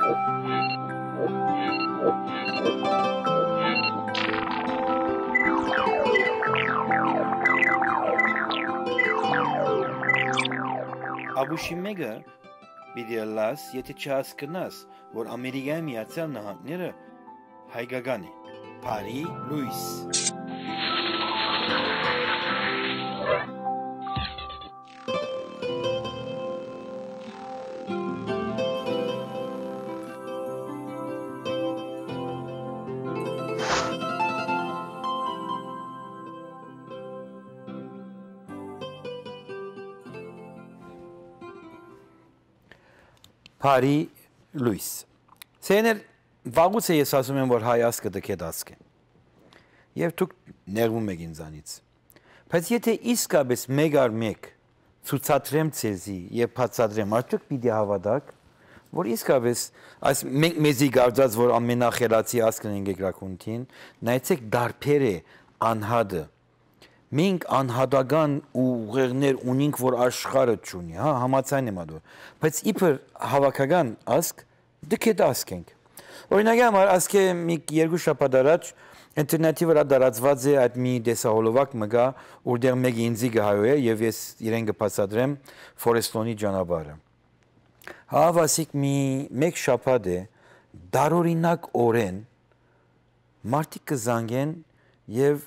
Աբուշի մեկը պիտի լաս, եթե չհասկնաս, որ Ամերիկայի Միացյալ Նահանգները հայկական է։ Փարի Լուիս Փարի Լուիս Սեներ վաղուց է ես ասում եմ որ հայ ասկը դքետ ասկ է Եվ դուք ներվում եք ինձանից Բայց եթե իսկապես մեկ առ մեկ ցուցադրեմ ցեզի եւ բացադրեմ արդյոք պիտի հավատաք որ իսկապես այս մենք մեզի գարձած որ ամենախելացի ասկն ենք եկրակունտին նայեցեք դարբեր է անհադը մենք անհատական ուղեղներ ունենք, որ աշխարհը ճունի, հա, համացայն եմ ադու։ Բայց իբր հավաքական ասկ այդ ասկ ենք։ Օրինակ համար ասկե մի երկու շաբաթ առաջ ինտերնետի վրա դարածված է այդ մի դեսահոլովակ մգա, որտեղ մեկ ինձի գահյո է եւ ես իրեն կբացատրեմ Ֆորեստոնի ճանապարհը։ Հավասիկ մի մեկ շաբաթ է դարօրինակ օրեն մարդիկ կզանգեն եւ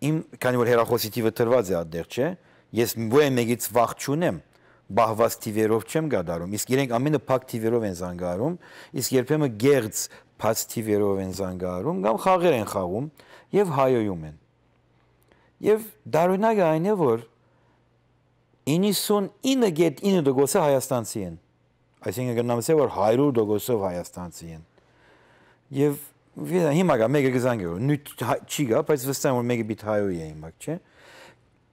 իմ քանի որ հերախոսի թիվը տրված է այդտեղ, չէ, ես ո՞ե մեկից վախ չունեմ, բահված թիվերով չեմ գադարում։ Իսկ իրենք ամենը փակ թիվերով են զանգարում, իսկ երբեմն գերց փած թիվերով են զանգարում կամ խաղեր են խաղում եւ հայոյում են։ Եվ դարունագը այն է, որ 99.9%-ը հայաստանցի են։ Այսինքն գնամսե որ 100%-ով հայաստանցի են։ Եվ հիմա գա մեկը գզանգը նույն չի գա, բայց վստահ եմ որ մեկը բիթ հայոյի է հիմա, չէ։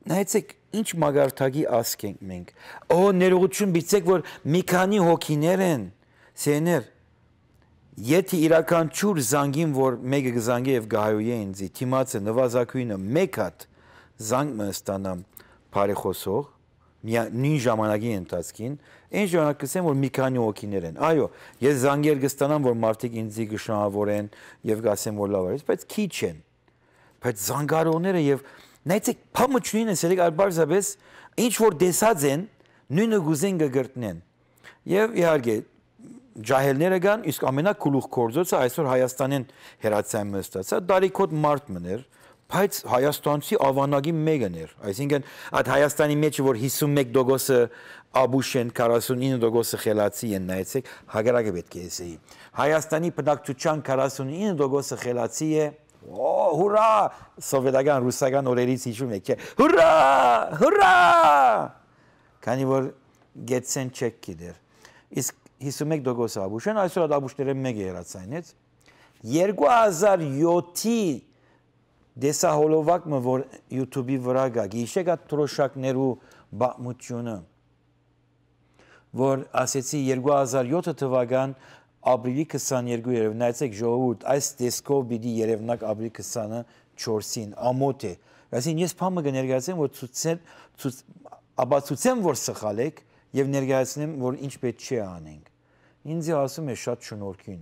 Նայեցեք ինչ մագարտագի ասք ենք մենք։ Օ ներողություն բիցեք որ մի քանի հոգիներ են, սեներ։ Եթե իրական ճուր զանգին որ մեկը գզանգի եւ գահոյի է ինձի, թիմացը նվազագույնը մեկ հատ զանգ մը ստանամ բարեխոսող նույն ժամանակի ընթացքին, այն ժամանակ կսեմ, որ մի քանի հոգիներ են։ Այո, ես զանգեր կստանամ, որ մարդիկ ինձի կշնորհավորեն եւ կասեմ, որ լավ է, բայց քիչ են։ Բայց զանգարողները եւ նայեցեք, փամը չունին են, սերիկ արբարզաբես ինչ որ դեսած են, նույնը գուզեն կգրտնեն։ Եվ իհարկե ջահելները կան, իսկ ամենակուլուխ կորձոցը այսօր Հայաստանեն հերացան մստացա, դարիքոտ մարդ մներ, բայց Հայաստանցի ավանագի մեկն էր։ Այսինքն այդ Հայաստանի մեջ որ 51%-ը աբուշ են, 49%-ը խելացի են, նայեցեք, հագարակը պետք է ասեի։ Հայաստանի բնակչության 49%-ը խելացի է, Օ, հուրա, սովետական ռուսական օրերից հիշում եք, Հուրա, հուրա։ Քանի որ գեցեն չեք գիտեր։ Իսկ 51% աբուշ են, այսօր աբուշները մեկ է երացայնեց։ 2007-ի դեսահոլովակը, որ YouTube-ի վրա գա, գիշեք այդ տրոշակներու բացմությունը, որ ասեցի 2007 թվական ապրիլի 22 երև նայեցեք ժողովուրդ այս տեսքով պիտի երևնակ ապրիլի 24-ին ամոթ է այսինքն ես փամը կներկայացնեմ որ ցուց աբացուցեմ որ սխալ եք եւ ներկայացնեմ որ ինչ պետք չի անենք ինձ ասում է շատ շնորհքին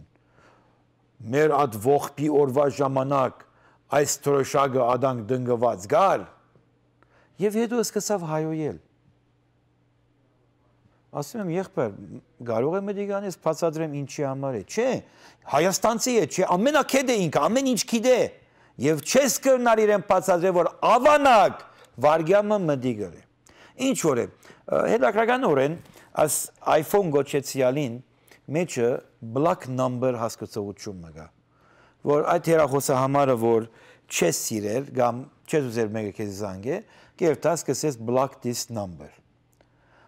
մեր այդ ողբի օրվա ժամանակ այս տրոշակը ադանք դնգված գար եւ հետո սկսավ հայոյել ասում եմ եղբայր կարող եմ դիգանից բացադրեմ ինչի համար է չէ հայաստանցի է չէ ամենակեդ է ինքը ամեն ինչ գիտե եւ չես կրնար իրեն բացադրել որ ավանակ վարգյամը մդիգր է ինչ որ է հետաքրքրականորեն աս iPhone գոչեցյալին մեջը block number հասկացողություն մգա որ այդ հերախոսը համարը որ չես սիրել կամ չես ուզել մեկը քեզ զանգե, կերտաս կսես block this number։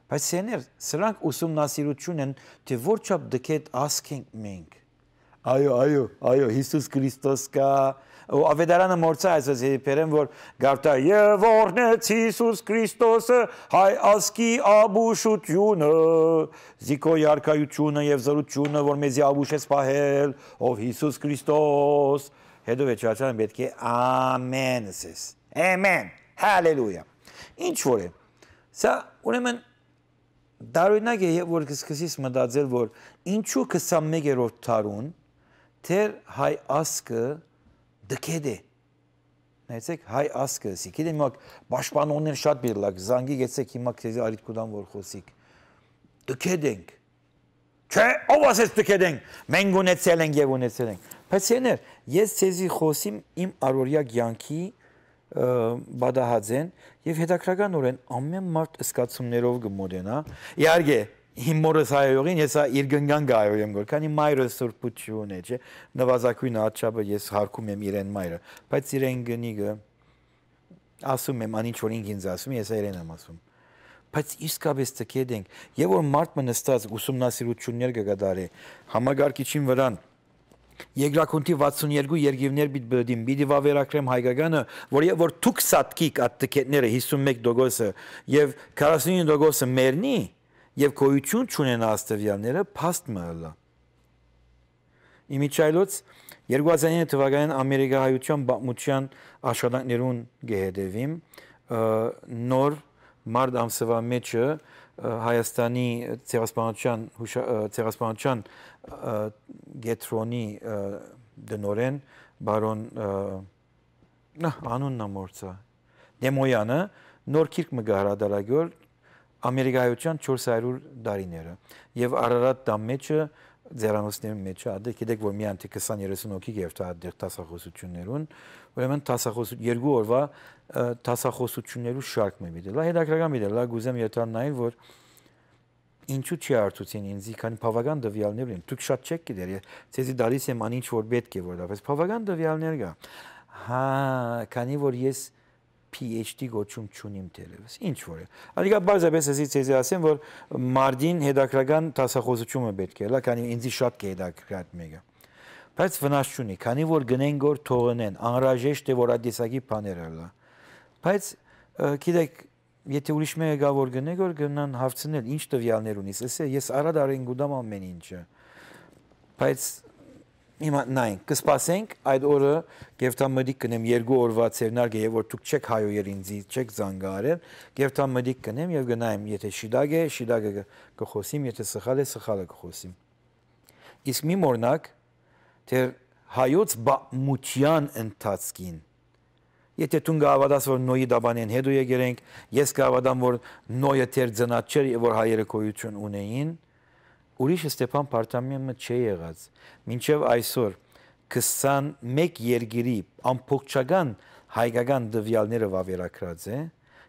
Բայց սեներ, սրանք ուսումնասիրություն են, թե որչափ դքետ ասքենք մենք։ Այո, այո, այո, Հիսուս Քրիստոս կա, ու ավետարանը մորցա այսպես երբերեն որ գարտա եւ օրնեց Հիսուս Քրիստոսը հայ ասկի աբուշությունը զիկո երկայությունը եւ զորությունը որ մեզի աբուշես պահել ով Հիսուս Քրիստոս հետո վերջացան պետք է ամեն ասես ամեն հալելույա ինչ որ է սա ուրեմն դարօրինակ է որ սկսես մտածել որ ինչու 21-րդ դարուն թեր հայ ասկը դքեդ է նայեցեք հայ ասկը սի գիտեմ իմակ պաշտպանողներ շատ բիլակ զանգի գեցեք հիմա քեզ արիտ կուդան որ խոսիկ դքեդ ենք չէ ով ասես դքեդ ենք մենք ունեցել ենք եւ ունեցել ենք բայց եներ ես ցեզի խոսիմ իմ արորյա ցանկի բադահած են եւ հետաքրականորեն ամեն մարդ ըսկացումներով գմոդենա իհարկե իմ մորս հայոյին ես իր գնգան գայով եմ գոր, քանի մայրը սուրբություն է, չէ, նվազագույն ատչաբը ես հարկում եմ իրեն մայրը, բայց իրեն գնիգը ասում եմ անինչ որ ինքինց ասում, ես իրեն եմ ասում։ Բայց իսկապես տկեդ ենք, եւ որ մարդ մնստած ուսումնասիրություններ կգադարի համագարկիչին վրան Եգրակունտի 62 երգիվներ բիտ բդիմ բիդի վավերակրեմ հայկականը որ եւ որ թուք սատկիկ at տկետները 51%-ը եւ 49%-ը մերնի եւ գոյություն չունենա աստվյանները փաստ մըլա։ Իմիջայլոց 2009 թվականին Ամերիկահայության բացմության աշխատանքներուն գեհդեվիմ նոր մարդ ամսվա մեջը Հայաստանի ցեղասպանության ցեղասպանության գետրոնի դնորեն բարոն նա անունն ամորցա Դեմոյանը նոր քիրք մը գարադարագոր ամերիկայության 400 դարիները եւ Արարատ դամեջը ձերանոցների մեջ է, դե գիտեք որ մի անտի 20-30 հոգի եւ դա դեր տասախոսություններուն, ուրեմն տասախոս երկու օրվա տասախոսություններու շարք մը դիտել։ Լա հետաքրական մի դե, լա գուզեմ եթան նայել որ ինչու չի արծուցին ինձ, քանի բավական դվյալներ են։ Դուք շատ չեք գիտեր, ցեզի դալիս եմ անինչ որ պետք է որ դա, բայց բավական դվյալներ կա։ Հա, քանի որ ես PhD գոչում չունիմ դերևս։ Ինչ որ է։ Ալիգա բարձրապես էսի ցեզի ասեմ, որ մարդին հետաքրական տասախոսությունը պետք է, լա, քանի ինձի շատ կհետաքրքրած մեկը։ Բայց վնաս չունի, քանի որ գնեն գոր թողնեն, անհրաժեշտ է որ այդեսակի բաները լա։ Բայց գիտեք, եթե ուրիշ մեկը գա որ գնե գոր գնան հավցնել, ինչ տվյալներ ունիս, ասե ես արադ արին գուդամ ամեն ինչը։ Բայց Հիմա նայն, կսպասենք այդ օրը Գևտամդիկ կնեմ երկու օրվա ցերնարգը եւ որ դուք չեք հայոյեր ինձի, չեք զանգարել, Գևտամդիկ կնեմ եւ գնայեմ, եթե շիդագ է, շիդագը կխոսիմ, եթե սխալ է, սխալը կխոսիմ։ Իսկ մի մորնակ դեր հայոց բամուչյան ընթացքին Եթե դու գավադաս որ նոյի դաբանեն հետո եկերենք, ես գավադամ որ նոյը թեր ծնած չէր, որ հայերը կոյություն ունեին, ուրիշը Ստեփան Պարտամյանը չի եղած։ Մինչև այսօր 21 երկիրի ամփոփչական հայկական դվյալները վավերագրած է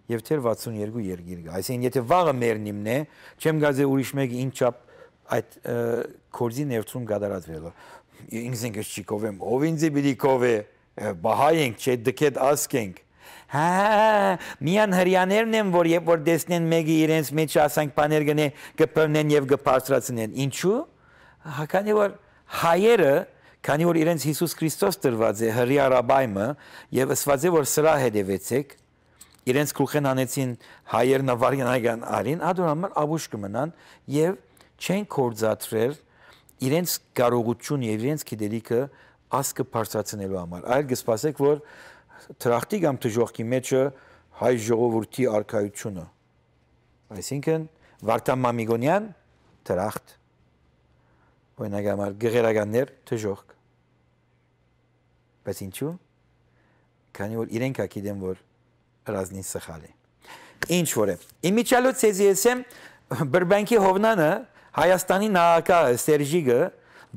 եւ թեր 62 երկիր կա։ Այսինքն եթե վաղը մերնիմն է, չեմ գազե ուրիշ մեկը ինչապ այդ կորզի ներծում գդարածվելը։ Ինձ ինքս չի կովեմ, ով ինձի պիտի կովե, բահայենք, չէ դքեդ ասկենք Հա, հա, հա, միան հрьяներն են, որ երբ որ դեսնեն մեկը իրենց մեջ ասանք բաներ գնե, կփռնեն եւ կբարձրացնեն։ Ինչու՞։ Հականի որ հայերը Քանի որ իրենց Հիսուս Քրիստոս տրված է հրի արաբայմը եւ ըսված է որ սրա հետևեցեք իրենց քուխեն անեցին հայերն ավարյանական արին ադուրամն աբուշ կմնան եւ չեն կորցածրել իրենց կարողություն եւ իրենց գիտելիքը ասկը բարձրացնելու համար այլ կսպասեք որ տրախտի կամ դժողքի մեջը հայ ժողովրդի արխայությունը այսինքն Վարդան Մամիգոնյան տրախտ օրինակ համար գեղերականներ դժողք բայց ինչու քանի որ իրենք ակիդեն որ ռազնի սխալ է ինչ որ է իմիջալո ցեզիեսեմ բրբանկի հովնանը հայաստանի նահակա սերժիգը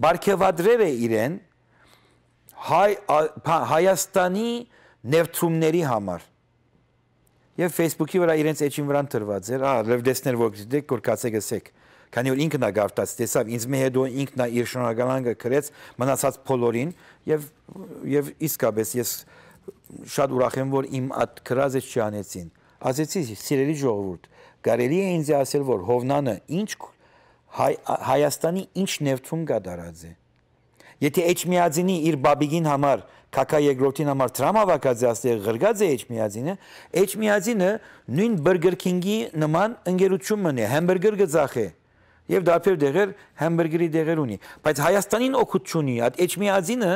բարգեւադրել է իրեն հայ հայաստանի ներդրումների համար։ Եվ Facebook-ի վրա իրենց էջին վրան տրված էր, ահա լեվդեսներ որ դեք որ կացե գսեք։ Քանի որ ինքն է գարտած, տեսավ ինձ մի հետո ինքն է իր շնորհակալանքը գրեց մնացած բոլորին եւ եւ իսկապես ես շատ ուրախ եմ որ իմ այդ գրածը չանեցին։ Ասեցի սիրելի ժողովուրդ, կարելի է ինձ ասել որ Հովնանը ինչ հայ, Հայաստանի ինչ ներդրում կատարած է։ Եթե Էջմիածինի իր բաբիգին համար Կակա երկրորդին համար Թրամ հավաքած է աստեղ ղրգած է Էջմիածինը, Էջմիածինը նույն King-ի նման ընկերություն մնե, համբուրգեր գծախ է եւ դարբեր դեղեր համբուրգերի դեղեր ունի, բայց Հայաստանին օգուտ չունի, այդ Էջմիածինը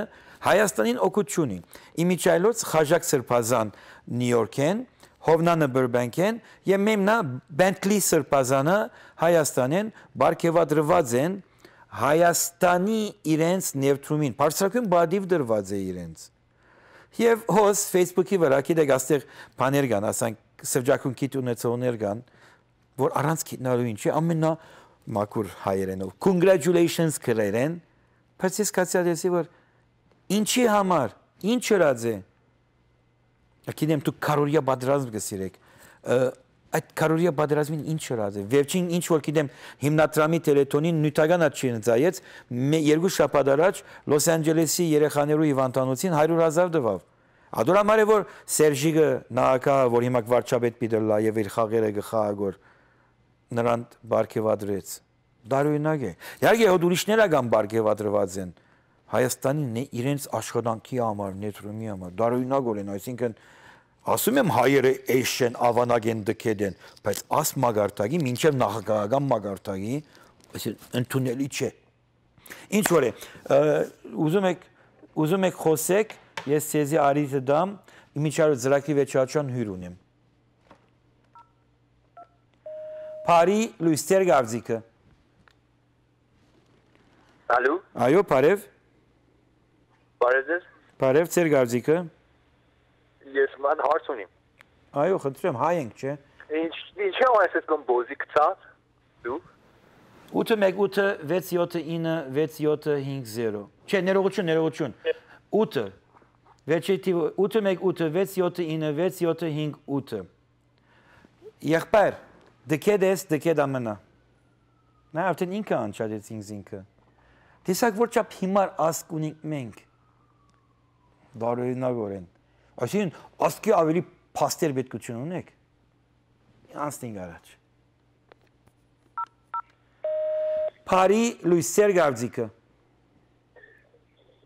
Հայաստանին օգուտ չունի։ Իմիջայլոց Խաժակ Սրբազան Նյու Յորքեն, Հովնանը Բրբենքեն եւ մեմնա Bentley սրբազանը Հայաստանեն բարգեւադրված են Հայաստանի իրենց ներդրումին, բարձրակույն բադիվ դրված է իրենց։ Եվ հոս Facebook-ի վրա գիտեք այստեղ բաներ կան, ասենք սրճակուն քիտ ունեցողներ կան, որ առանց գիտնալու ինչի ամենա մակուր հայերենով congratulations գրերեն, բայց ես կացյալ եսի որ ինչի համար, ինչ հրաձ է։ Ակինեմ դու կարորիա բادرազմ կսիրեք այդ քարորիա պատերազմին ինչ շրած է։ Վերջին ինչ որ գիտեմ հիմնադրամի տելետոնին նյութականա չընծայեց երկու շաբաթ առաջ Լոս Անջելեսի երեխաներու հիվանդանոցին 100.000 դվավ։ Ադուր համար է որ Սերժիկը նահակա որ հիմա վարչապետ Պիդերլա եւ իր խաղերը գխաղագոր նրան բարգեւադրեց։ Դարույնակ է։ Իհարկե հոդ ուրիշները կան բարգեւադրված են։ Հայաստանին իրենց աշխատանքի համար, ներդրումի համար, դարույնակ օրեն, այսինքն ասում եմ հայերը էշ են ավանագեն դքեդեն, բայց աս մագարտագի մինչև նախագահական մագարտագի այսինքն ընդունելի չէ։ Ինչ որ է, ուզում եք ուզում եք խոսեք, ես ցեզի արիզը դամ, իմիջարը ծրակի վեճաճան հյուր ունեմ։ Փարի Լուիստեր Գավզիկը։ Ալո։ Այո, բարև։ Բարև ձեզ։ Բարև ձեր գարձիկը։ Ես ման հարց ունիմ։ Այո, խնդրեմ, հայ ենք, չէ։ Ինչ ինչ է այսպես կամ բոզի կցած։ Դու 8-1-8-6-7-9-6-7-5-0 Չէ, ներողություն, ներողություն։ 8 Վերջիթիվ 8-1-8-6-7-9-6-7-5-8 Եղբայր, դքեդ ես, դքեդ ամնա։ Նա արդեն ինքը անչադեց ինձ ինքը։ Տեսակ որ չափ հիմար ասկ ունենք մենք դարօրինագորեն։ Այսինքն ասկի ավելի փաստեր պետքություն ունեք։ Անստինգ առաջ։ Փարի Լուիս Սերգավձիկը։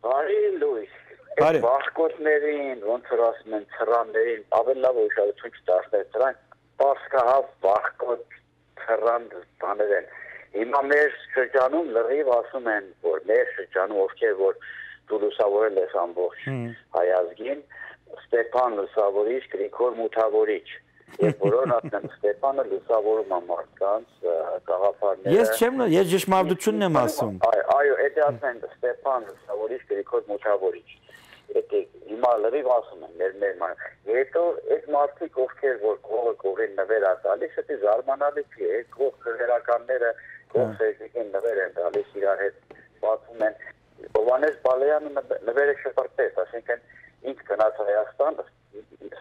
Բարի Լուիս։ Բարի։ Բախկոտներին, ոնց որ ասում են, ծրաններին, ավելի լավ ուշադրություն չդարձնել դրանք բարձկահավ բախկոտ ծրան բաներ են։ Հիմա մեր շրջանում լրիվ ասում են, որ մեր շրջանում ովքեր որ դու լուսավորել ես ամբողջ հայազգին, Ստեփան լուսավորիչ, Գրիգոր Մութավորիչ բոլորն ասեն Ստեփանը լուսավորում է մարդկանց գաղափարները։ Ես չեմ, ես ճշմարտությունն եմ ասում։ Այո, դա ասեն Ստեփան լուսավորիչ, Գրիգոր Մութավորիչ։ Եթե հիմա լրիվ ասում են մեր մեր ման։ Հետո այդ մարդիկ ովքեր որ կողը կողին նվեր ա տալիս, դա զարմանալի է, կող քրերականները կող սեջիկին նվեր են տալիս իրար հետ բացում են Հովանես Բալեյանը նվերը շփրտեց, ասենքն ինք գնաց Հայաստան,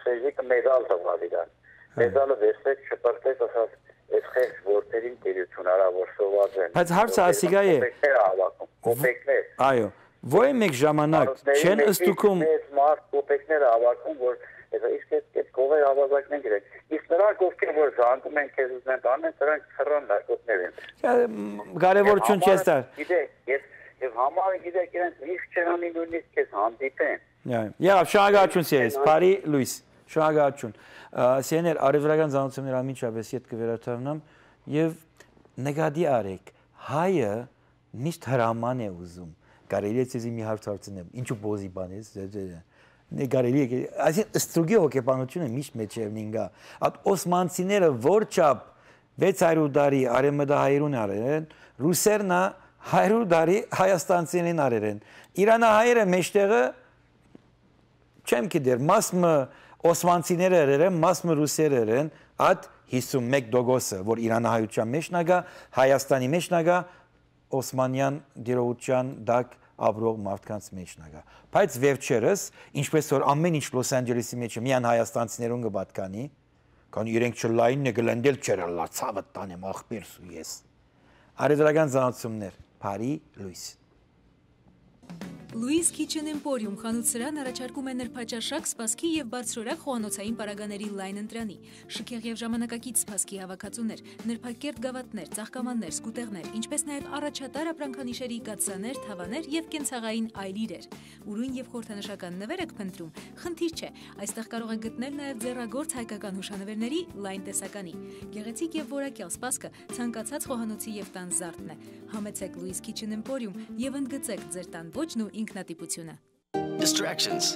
սեժիկը մեդալ տվավ իրան։ Մեդալը վերցրեց, շփրտեց, ասած այս խես որտերին տերություն արա որ սոված են։ Բայց հարցը ասիգա է։ Կոպեկներ։ Այո։ Ոյ մեկ ժամանակ չեն ըստուքում Այս մարդ կոպեկները հավաքում, որ իսկ այդ կողեր ավազակն գրեք։ Իսկ նրանք ովքեր որ զանգում են քեզ ուզեն տանեն, դրանք խռան նարկոտներ են։ Կարևորություն չես տար։ Գիտեք, ես եւ համարը գիտեք իրենց միշտ չեն անի նույնիսկ քեզ հանդիպեն։ Յա, շնորհակալություն սիրես, Փարի Լուիս, շնորհակալություն։ Սեներ արևրական զանոցումներ ամիջապես իդ կվերաթարնամ եւ նկատի արեք, հայը միշտ հրաման է ուզում։ Կարելի է ցեզի մի հարց հարցնեմ, ինչու բոզի բան է, նկարելի է, այսինքն ստրուգի հոգեբանությունը միշտ մեջ է նինգա։ Այդ օսմանցիները որ չափ 600 տարի արեմդահայերուն արեն, ռուսերնա 100 տարի հայաստանցիներին արերեն։ Իրանահայերը մեջտեղը չեմ գիտեր, մասը օսմանցիները երեն, մասը ռուսերը երեն, այդ 51%-ը, որ իրանահայության մեջ նագա, Հայաստանի մեջ նագա, Օսմանյան դիրողության դակ ապրող մարդկանց մեջ նագա։ Բայց վերջերս, ինչպես որ ամեն ինչ Լոս Անջելեսի մեջ միան հայաստանցիներուն կպատկանի, քան իրենք չլայնն է գլնդել չերալա, ցավը տանեմ ախպերս ու ես։ Արեդրական զանացումներ Paris Luis. Louis Kitchen Emporium խանութ-սրահն առաջարկում է նրբաճաշակ, սպասքի եւ բարձրորակ խոհանոցային պարագաների լայն ընտրանի, շքեղ եւ ժամանակակից սպասքի հավաքածուներ, նրբակերտ գավաթներ, ծաղկամաններ, սկուտեղներ, ինչպես նաեւ առաջատար ապրանքանիշերի կաթսաներ, թավաներ եւ կենցաղային այլ իրեր։ Ուրույն եւ խորհրդանշական նվեր եք փնտրում։ Խնդիր չէ, այստեղ կարող եք գտնել նաեւ ձեռագործ հայկական հուշանվերների լայն տեսականի։ Գեղեցիկ եւ որակյալ սպասքը ցանկացած խոհանոցի եւ տան զարդն է։ Համեցեք Louis Kitchen Emporium եւ ընդգծեք ձեր տան ոճն ու ինքնատիպությունը։ Distractions.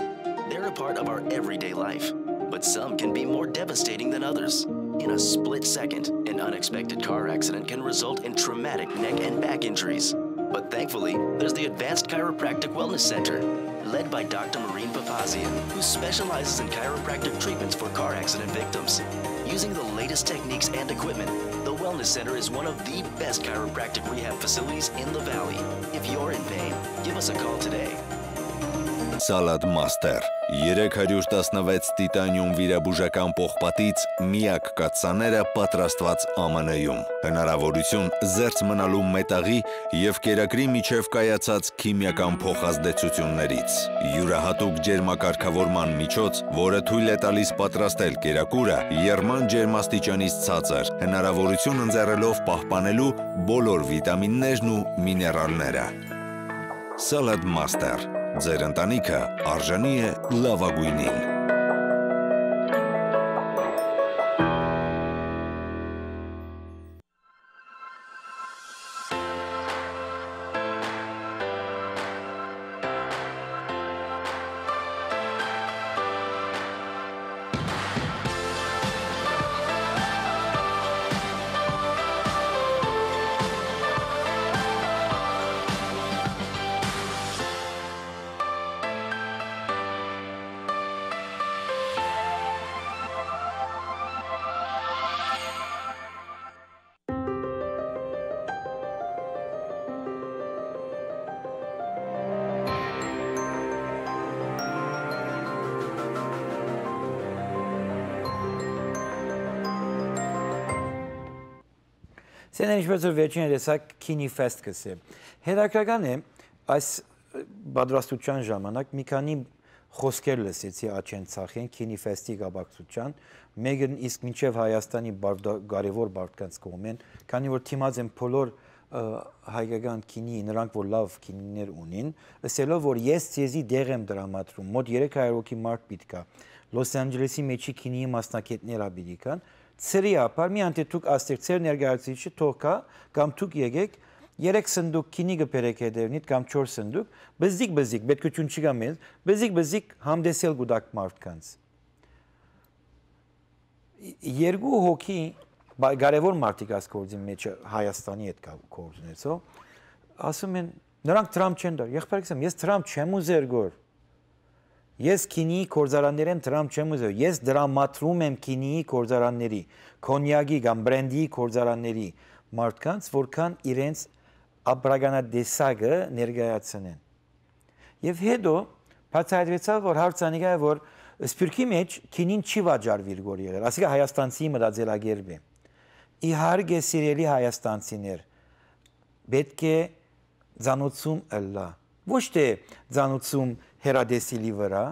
They're a part of our everyday life. but some can be more devastating than others. In a split second, an unexpected car accident can result in traumatic neck and back injuries. But thankfully, there's the Advanced Chiropractic Wellness Center, led by Dr. Maureen Papazian, who specializes in chiropractic treatments for car accident victims. Using the latest techniques and equipment, the Wellness Center is one of the best chiropractic rehab facilities in the Valley. If you're in pain, give us a call today. Salad Master. 316 տիտանիում վիրաբուժական պողպատից միակ կաթսաները պատրաստված ԱՄՆ-ում։ Հնարավորություն զերծ մնալու մետաղի եւ կերակրի միջև կայացած քիմիական փոխազդեցություններից։ Յուրահատուկ ջերմակարգավորման միջոց, որը թույլ է տալիս պատրաստել կերակուրը երման ջերմաստիճանից ցածր, հնարավորություն ընձեռելով պահպանելու բոլոր վիտամիններն ու միներալները։ Salad Master Ձեր ընտանիքը արժանի է լավագույնին։ ինչպես որ վերջին երեսակ Kini Fest կսե։ Հետաքրական է այս պատրաստության ժամանակ մի քանի խոսքեր լսեցի աչեն ցախեն Kini Fest-ի գաբակցության, մեկը իսկ մինչև Հայաստանի կարևոր բարդկանց կողմեն, քանի որ թիմած են բոլոր հայկական քինի, նրանք որ լավ քինիներ ունին, ասելով որ ես ցեզի դեղ եմ դրամատրում, մոտ 300 հոգի մարդ պիտի կա։ Լոս Անջելեսի մեջի քինիի մասնակիցներ աբիդի կան, ծրի ապար մի անտետուկ աստեղծեր ներգայացուցիչը թողքա կամ թուկ եկեք երեք սնդուկ քինիգը բերեք հետևնիդ կամ 4 սնդուկ բզիկ բզիկ պետքություն չկա մեզ բզիկ բզիկ համդեսել գուդակ մարդկանց երկու հոգի կարևոր մարդիկ աս կորձի մեջ Հայաստանի հետ կորձնեցո ասում են նրանք Թրամփ չեն դար եղբայրքսեմ ես Թրամփ չեմ ուզեր գոր Ես քինիի կորզարաններեն դրամ չեմ ուզել։ Ես դրամատրում եմ քինիի կորզարանների, կոնյակի կամ բրենդի կորզարանների մարդկանց, որքան իրենց աբրագանադեսագը ներկայացնեն։ Եվ հետո բացահայտվեցավ, որ հարցանիկա է, որ սպիրկի մեջ քինին չի վաճառվիր գոր եղել։ Ասիկա հայաստանցի մտածելակերպ է։ Իհարկե սիրելի հայաստանցիներ, պետք է ցանոցում ըլլա։ Ոչ թե ցանոցում հերադեսիլի վրա,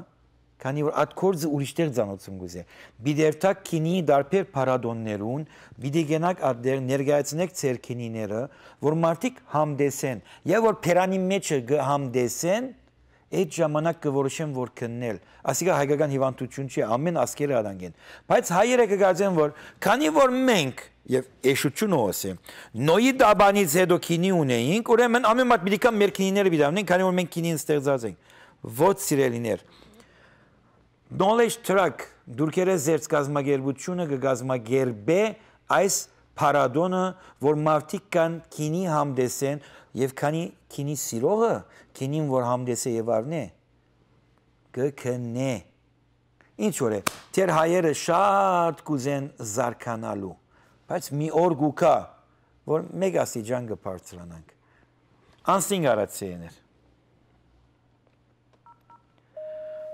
քանի որ այդ կորձը ուրիշտեղ ցանոցում գուզե։ Բիդերտակ քինի դարբեր փարադոններուն, բիդի գենակ ադեր ներկայացնեք ցեր քինիները, որ մարդիկ համդեսեն, եւ որ փերանի մեջը համդեսեն, այդ ժամանակ կորոշեն որ քննել։ Ասիկա հայկական հիվանդություն չի, ամեն ասկերը ադանգեն։ Բայց հայերը կգարձեն որ քանի որ մենք եւ էշություն ոսե նոյի դաբանից հետո քինի ունեինք, ուրեմն ամեն մարդ պիտի կա մեր քինիները պիտի քանի որ մենք քինին ստեղծած ենք ոչ սիրելիներ knowledge track դուրքերը զերծ գազագերբությունը կգազագերբե այս փարադոնը որ մարդիկ կան քինի համդեսեն եւ քանի քինի սիրողը քինին որ համդեսե եւ արնե կքնե ինչ որ է դեր հայերը շատ կուզեն զարկանալու բայց մի օր գուկա որ մեգասիջան կբարձրանանք անստին արացիեներ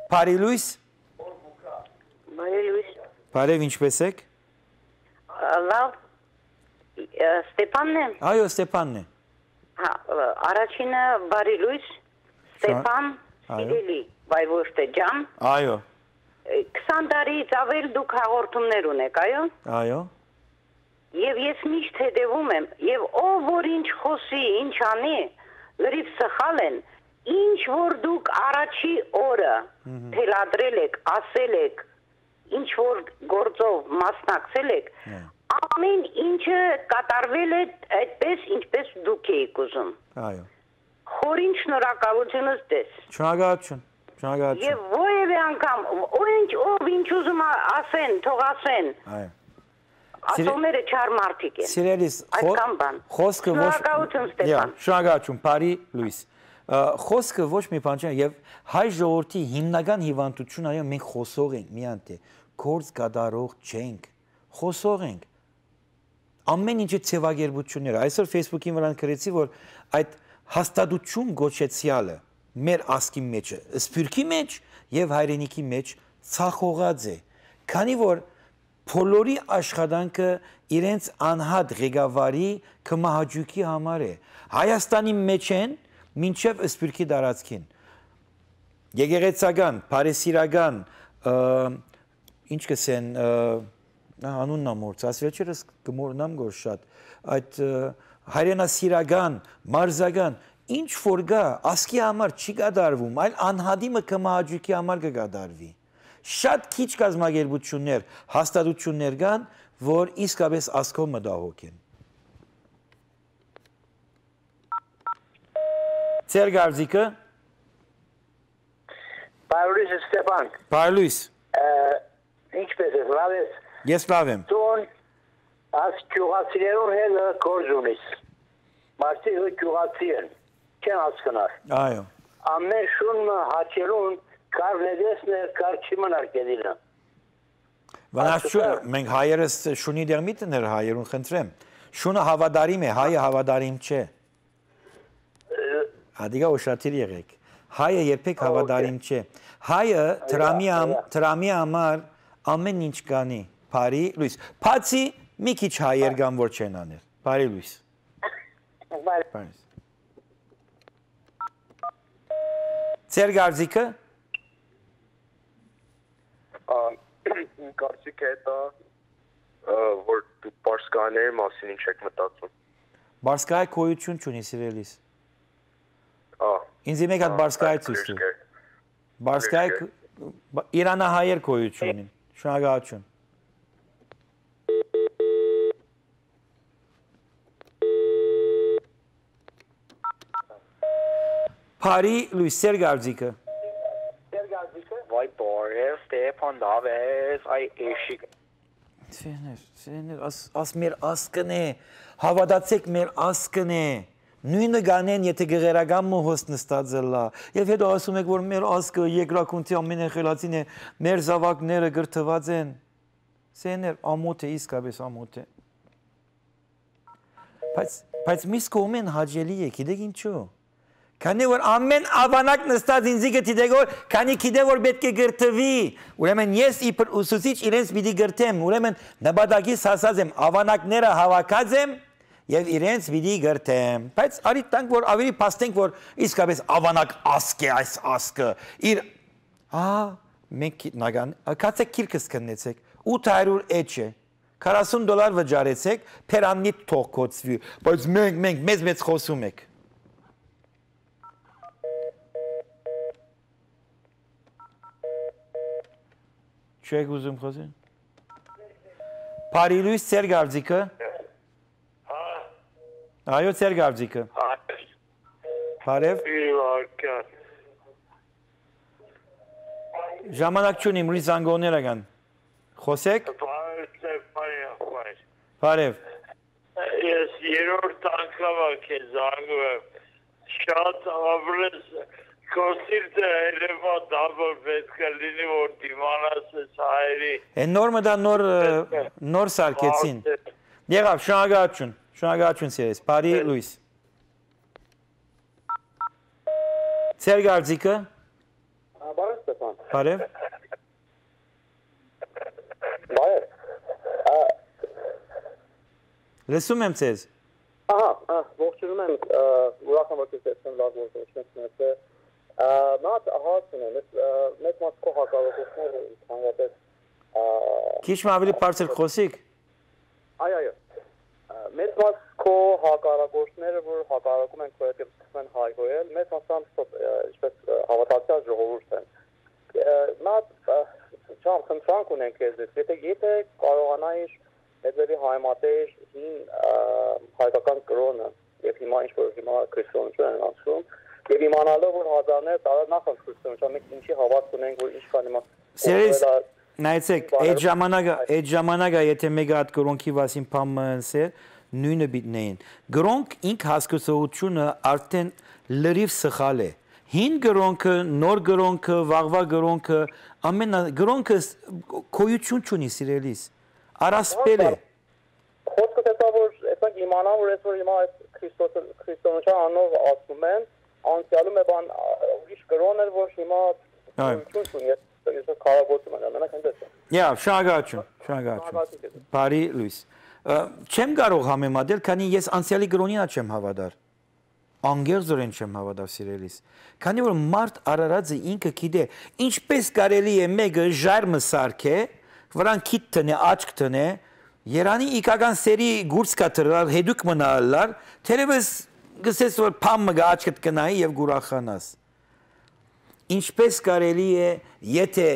Բարի լույս։ Բարի լույս։ Բարև, ինչպես եք։ Լավ։ Ստեփանն է։ Այո, Ստեփանն է։ Հա, առաջինը բարի լույս։ Ստեփան Սիրելի, բայ ոչ թե ջան։ Այո։ 20 տարից ավել դուք հաղորդումներ ունեք, այո։ Այո։ Եվ ես միշտ հետևում եմ, եւ ով որ ինչ խոսի, ինչ անի, լրիվ սխալ են, ինչ որ դուք առաջի օրը թելադրել եք, ասել եք, ինչ որ գործով մասնակցել եք, ամեն ինչը կատարվել է այդպես, ինչպես դուք եք ուզում։ Այո։ Խորին շնորհակալությունս դες։ Շնորհակալություն։ Շնորհակալություն։ Եվ ո՞ր Որևէ անգամ ինչ ով ինչ ուզում ասեն, թող ասեն։ Այո։ Ասողները չար մարդիկ են։ Սիրելիս, խոսքը ոչ Շնորհակալություն, Ստեփան։ Շնորհակալություն, Բարի Լուիս։ Ա, Խոսքը ոչ մի բան չէ եւ հայ ժողովրդի հիմնական հիվանդությունը այո մենք խոսող ենք միան թե կորց գդարող չենք խոսող ենք ամեն ինչը ցեվագերբություններ այսօր Facebook-ի վրա գրեցի որ այդ հաստատություն գոչեցյալը մեր ասկի մեջը սփյուռքի մեջ եւ հայրենիքի մեջ ցախողած է քանի որ բոլորի աշխատանքը իրենց անհատ ղեկավարի կմահաճուկի համար է հայաստանի մեջ են մինչև սփյուռքի դարածքին եկեղեցական, բարեսիրական, ը, ինչ կսեն, անունն ամորց, ասվերջերս կմորնամ գոր շատ, այդ հայրենասիրական, մարզական, ինչ որ գա, ասկի համար չի կդարվում, այլ անհադիմը կմահաճուկի համար կգադարվի։ Շատ քիչ կազմակերպություններ, հաստատություններ կան, որ իսկապես ասկով մտահոգ են։ Ձեր գարձիկը, Պարուլիս Ստեփան, Բարլույս, ինչպես ես, լավ ես, ես լավ եմ։ տուն աս ճուղացիներուն հետ գործ ունիս։ Մարդիկ ճուղացի են, չեն հասկնար։ Այո։ Ամեն շուն հաչելուն կար է, կար չի մնար կեդինը։ Վնասչու մենք հայերս շունի դերմիտն էր հայերուն խնդրեմ։ Շունը հավադարիմ է, հայը հավադարիմ չէ։ Ադիգա ուշադիր եղեք։ Հայը երբեք հավադարիմ չէ։ Հայը տրամի ամ տրամի համար ամեն ինչ կանի։ Բարի լույս։ Փացի մի քիչ հայեր կան որ չեն անել։ Բարի լույս։ Բարի։ Ձեր գարձիկը կարծիքը է դա որ դու պարսկաների մասին ինչ եք մտածում։ բարսկայ կոյություն չունի սիրելիս։ Ինձ մեկ հատ բարսկայ ցույց տու։ Բարսկայ Իրանահայեր կոյություն ունին։ Շնորհակալություն։ Փարի Լուիսեր Գարձիկը։ Վայ բարև, Ստեփան լավ ես, այ էշիկ։ Սեներ, սեներ, աս աս մեր ասկն է։ Հավատացեք մեր ասկն է։ Նույնը գանեն, եթե գեղերական մոհոս նստածելա։ Եվ հետո ասում եք, որ մեր ասկը երկրակունթի ամենախելացին է, մեր զավակները գրթված են։ Սեներ, ամոթ է, իսկապես ամոթ է։ Բայց բայց միս կողմեն հաջելի է, գիտեք ինչու։ Քանի որ ամեն ավանակ նստած ինձի գտիդե որ քանի գիտե որ պետք է գրթվի, ուրեմն ես իբր ուսուցիչ իրենց պիտի գրթեմ, ուրեմն նպատակից հասած եմ, ավանակները հավաքած եմ եւ իրենց պիտի գրթեմ։ Բայց արի տանք որ ավելի փաստենք որ իսկապես ավանակ ասկ է այս ասկը։ Իր ա մենք նագան կացեք քիրքս կնեցեք 800 էջ է 40 դոլար վճարեցեք, փերաննի թող կոծվի, բայց մենք մենք մեզ մեծ խոսում եք։ Չեք ուզում խոսել։ Փարիլույս Հա, Այո, ծեր գարձիկը։ Բարև։ Ժամանակ չունիմ, ուրիշ զանգողներ ական։ Խոսեք։ Բարև Ես երրորդ անգամ քեզ զանգում եմ։ Շատ ավրես կոսիրտը երևա դա որ պետք է լինի որ դիմանաս ես հայերի։ Այն նորմը դա նոր նոր սարքեցին։ Եղավ, շնորհակալություն։ Շնորհակալություն սիրես։ Բարի լույս։ Ծեր գարձիկը։ Բարև Ստեփան։ Բարև։ Բարև։ Լսում եմ ձեզ։ Ահա, ողջունում եմ, ուրախ եմ որ եք լավ գործողություն ունեցել։ Մատ հարցն է, մեծ մաս քո հակառակորդները ընդհանրապես Քիչ ավելի բարձր խոսիկ։ այ այո։ Մեծ մաս քո հակառակորդները, որ հակառակում են քո հետ եւ սկսում են հայհոյել, մեծ մասամբ ինչպես հավատացյալ ժողովուրդ են։ Մատ չամ խնդրանք ունենք քեզից, եթե եթե կարողանայիր մեծերի հայմատեր հին հայկական կրոնը եւ հիմա ինչ որ հիմա քրիստոնեություն են անցնում Եվ իմանալով որ հազարներ տարա նախանց քրիստոնեություն մենք ինչի հավատ ունենք որ ինչքան հիմա Սերես նայեցեք, այդ ժամանակը, այդ ժամանակը եթե մեկը հատ գրոնքի վասին փամսեր նույնը բիտնեին։ Գրոնք ինք հասկացողությունը արդեն լրիվ սխալ է։ Հին գրոնքը, նոր գրոնքը, վաղվա գրոնքը, ամեն գրոնքը կոյություն չունի սիրելիս։ Արասպել է։ Խոսքը տեսա որ այսինքն իմանամ որ այսօր հիմա այս Քրիստոսը քրիստոնեության անով ասում են, անցյալում է բան ուրիշ գրոն էր որ հիմա չունի։ Ես կարողացում եմ ամենակ այնպես։ Յա, շնորհակալություն, շնորհակալություն։ Բարի լույս։ Չեմ կարող համեմատել, քանի ես անցյալի գրոնինա չեմ հավատար անգերձորեն չեմ հավատալ սիրելիս։ Քանի որ մարդ Արարածը ինքը գիտե, ինչպես կարելի է մեկը ժարմը սարքե, վրան քիթ տնե, աչք տնե, Երանի իքական սերի գուրս կտրալ, հետուք մնալար, թերևս գսես որ փամը աչքդ կնայի եւ գուրախանաս։ Ինչպես կարելի է, եթե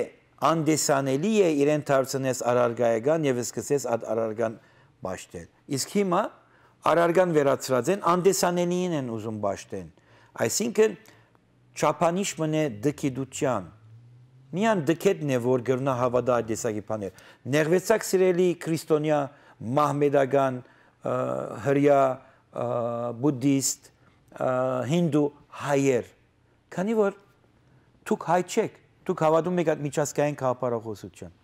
անդեսանելի է իրեն դարձնես արարգայական եւ սկսես այդ արարգան ճաշտել։ Իսկ հիմա արարգան վերացրած են, անդեսանելիին են ուզում ճաշտեն։ Այսինքն չափանիշ մնե դկիդության։ Միան դկետն է, որ գրնա հավատա այդ տեսակի բաներ։ Ներվեցակ սիրելի քրիստոնյա, մահմեդական, հրյա, բուդդիստ, հինդու հայեր։ Քանի որ դուք հայ չեք, դուք հավատում եք այդ միջազգային քաղաքապարախոսություն։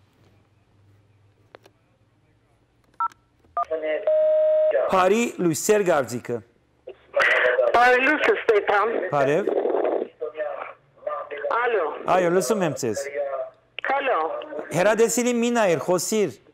Բարի լույս Սերգարձիկը։ Բարի լույս Ստեփան։ Բարև։ Ալո։ Այո, լսում եմ ձեզ։ Հալո։ Հերադեսիլի մինայր խոսիր։ Յա,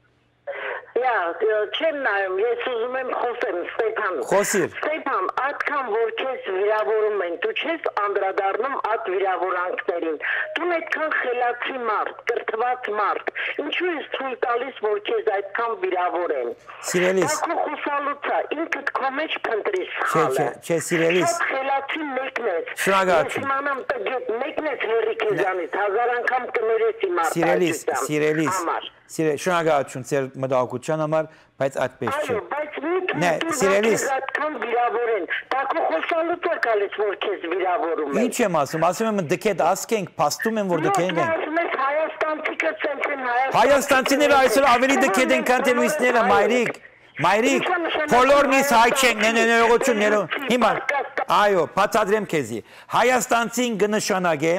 չեմ նայում, ես ուզում եմ խոսեմ Ստեփան։ Խոսիր։ Ստեփան, այդքան որ քեզ վիրավորում են, դու չես անդրադառնում այդ վիրավորանքներին։ Դու այդքան խելացի մարդ, կրթված մարդ, ինչու ես ցույց տալիս, որ քեզ այդքան վիրավորեն։ Սիրելիս։ Դա քո խոսալուց է, ինքդ քո մեջ փնտրի Չէ, սխալը։ չէ, չէ, սիրելիս։ Շատ խելացի մեկն ես։ Շնորհակալություն։ Ես իմանամ տգետ մեկն ես հերի քեզանից, հազար անգամ կներես իմ Սիրելիս, արտահայտության սիրելիս։ համար։ Սիրել, շնորհակալություն ձեր մտահոգության համար, բայց այդպես չէ։ Այո, բայց Նե, սիրելիս։ Այդքան վիրավորեն։ Դա քո խոսալուց է գալիս, որ քեզ վիրավորում են։ Ինչ եմ ասում, ասում եմ դքետ ասկենք, փաստում եմ որ դքենք են։ ես Հայաստանցիքը ցենտրեն Հայաստան։ Հայաստանցիները այսօր ավելի դքետ են քան թե մյուսները, մայրիկ։ Մայրիկ, բոլոր միս հայ չեն, ներողություն, ներող։ Հիմա այո, բացատրեմ քեզի։ Հայաստանցին կնշանակե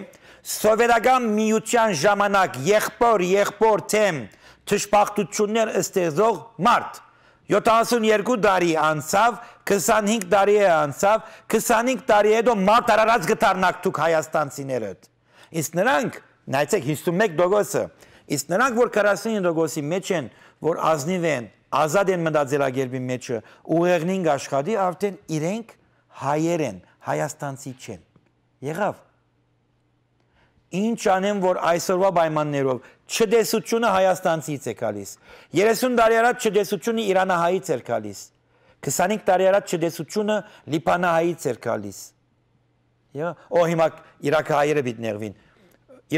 սովետական միության ժամանակ եղբոր եղբոր թեմ թշպախտություններ ստեղծող մարդ 72 տարի անցավ 25 տարի է անցավ 25 տարի հետո մարդ արարած գտարնակ դուք հայաստանցիները իսկ նրանք նայեցեք 51%-ը իսկ նրանք որ 49%-ի մեջ են որ ազնիվ են ազատ են մտածելակերպի մեջը ուղեղնին աշխատի արդեն իրենք հայեր են հայաստանցի չեն եղավ ինչ անեմ որ այսօրվա պայմաններով չդեսությունը հայաստանցից է գալիս 30 տարի առաջ չդեսությունը իրանահայից էր գալիս 25 տարի առաջ չդեսությունը լիբանահայից էր գալիս Յա, օ հիմա իրաքահայերը բիտներվին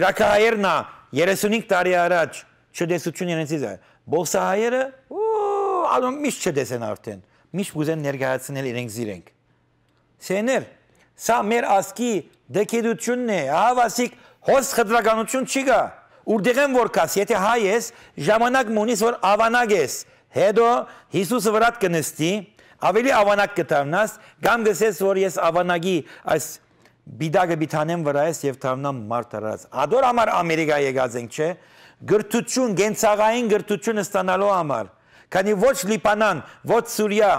իրաքահայերն 35 տարի առաջ չդեսություն իրենցից է բոսահայերը ալում միշտ չդեսեն արդեն միշտ ուզեն ներկայացնել իրենք զիրենք սեներ սա մեր ասկի դեկեդությունն է հավասիկ հոս խտրականություն չի գա Ուրդեղ եմ որ կաս, եթե հայ ես, ժամանակ մունիս որ ավանակ ես, հետո Հիսուսը վրատ կնստի, ավելի ավանակ կտարնաս, գամ գսես որ ես ավանակի այս բիդագը բիթանեմ վրա ես եւ թարնամ մարդ արած։ Ադոր համար Ամերիկա եկած ենք, չէ։ Գրթություն, գենցաղային գրթություն ստանալու համար։ Քանի ոչ Լիբանան, ոչ Սուրիա,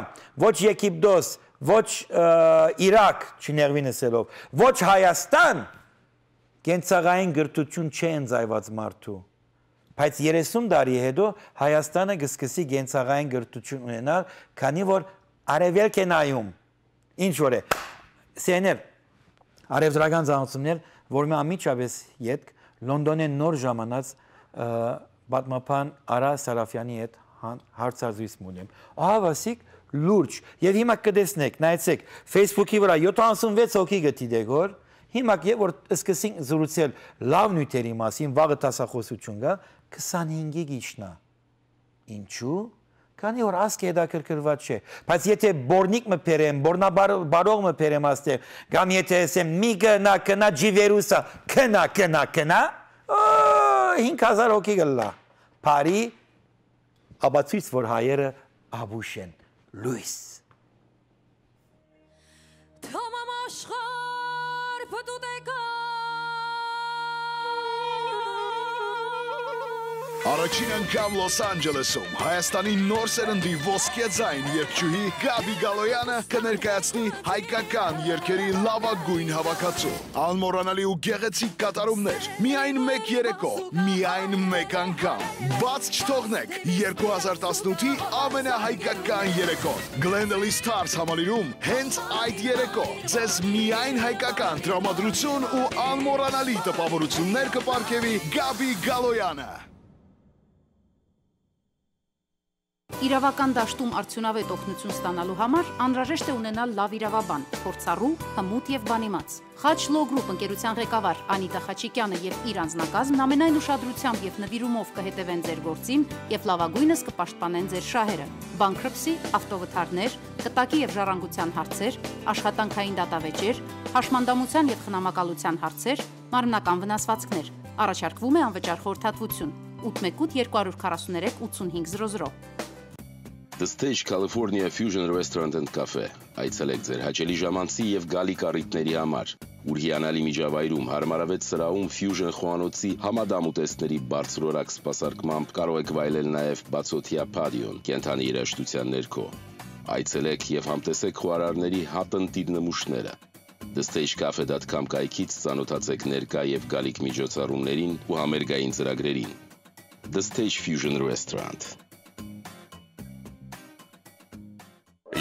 ոչ Եգիպտոս, ոչ Իրաք, չներվինեսելով, ոչ Հայաստան կենցաղային գրթություն չէ ընձայված մարդու։ Բայց 30 տարի հետո Հայաստանը կսկսի կենցաղային գրթություն ունենալ, քանի որ արևելք է նայում։ Ինչ որ է։ Սեներ արևդրական զանոցումներ, որ մի ամիջապես յետք Լոնդոնի նոր ժամանած պատմապան Արա Սարաֆյանի հետ հարցազրույց մունեմ։ Ահավասիկ լուրջ եւ հիմա կտեսնեք, նայեցեք Facebook-ի վրա 76 հոգի գտիդեք, որ Հիմա եւ որ սկսենք զրուցել լավ նյութերի մասին, վաղը տասախոսություն կա, 25-ի գիշնա։ Ինչու՞։ Քանի որ ասկե դա կրկրված չէ։ Բայց եթե բորնիկ մը բերեմ, բորնաբարող մը բերեմ աստեղ, կամ եթե ասեմ մի գնա կնա ջիվերուսա, կնա կնա կնա, 5000 հոգի գլա։ Փարի աբացույց որ հայերը աբուշ են։ Լուիս Թամամ աշխար Вот Падут Առաջին անգամ Լոս Անջելեսում Հայաստանի նոր սերնդի ոսկե ձայն երկչուհի Գաբի Գալոյանը կներկայացնի հայկական երկերի լավագույն հավաքածու։ Անմոռանալի ու գեղեցիկ կատարումներ, միայն մեկ երեկո, միայն մեկ անգամ։ Բաց չթողնեք 2018-ի ամենահայկական երեկոն։ Glendale Stars համալիրում հենց այդ երեկո ձեզ միայն հայկական տրամադրություն ու անմոռանալի տպավորություններ կպարգևի Գաբի Գալոյանը։ Իրավական դաշտում արդյունավետ օգնություն ստանալու համար անհրաժեշտ է ունենալ լավ իրավաբան, փորձառու, հմուտ եւ բանիմաց։ Խաչ Law Group ընկերության ղեկավար Անիտա Խաչիկյանը եւ իր անձնակազմն ամենայն ուշադրությամբ եւ նվիրումով կհետևեն ձեր գործին եւ լավագույնս կպաշտպանեն ձեր շահերը։ Bankruptcy, ավտովթարներ, կտակի եւ ժառանգության հարցեր, աշխատանքային դատավեճեր, հաշմանդամության եւ խնամակալության հարցեր, մարմնական վնասվածքներ։ Առաջարկվում է անվճար խորհրդատվություն 818 243 8500 The Stage California Fusion Restaurant and Cafe։ Այցելեք ձեր հաճելի ժամանցի եւ գալի կառույցների համար։ Ուր հիանալի միջավայրում հարմարավետ սրահում Fusion խոհանոցի համադամ ուտեստների բարձրորակ սպասարկմամբ կարող եք վայելել նաեւ բացօթյա պադիոն կենթանի երաժշտության ներքո։ Այցելեք եւ համտեսեք խոհարարների հատնտիր նմուշները։ thestagecafe.com կայքից ցանոթացեք ներկա եւ գալիք միջոցառումներին ու համերգային ծրագրերին։ The Stage Fusion Restaurant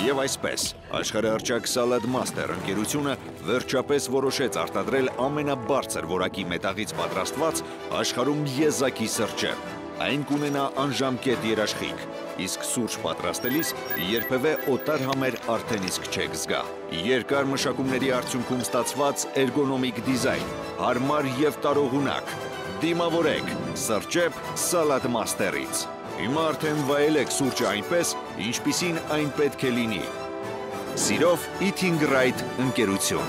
Եվ այսպես, աշխարհահռչակ Salad Master ընկերությունը վերջապես որոշեց արտադրել ամենաբարձր որակի մետաղից պատրաստված աշխարհում եզակի սրճը։ Այն կունենա անժամկետ երաշխիք, իսկ սուրճ պատրաստելիս երբևէ օտար համեր արդեն իսկ չեք զգա։ Երկար մշակումների արդյունքում ստացված էրգոնոմիկ դիզայն, հարմար եւ տարողունակ։ Դիմավորեք Սրճեպ Salad Master-ից։ Հիմա արդեն վայելեք սուրճը այնպես, ինչպիսին այն պետք է լինի։ Սիրով Eating Right ընկերություն։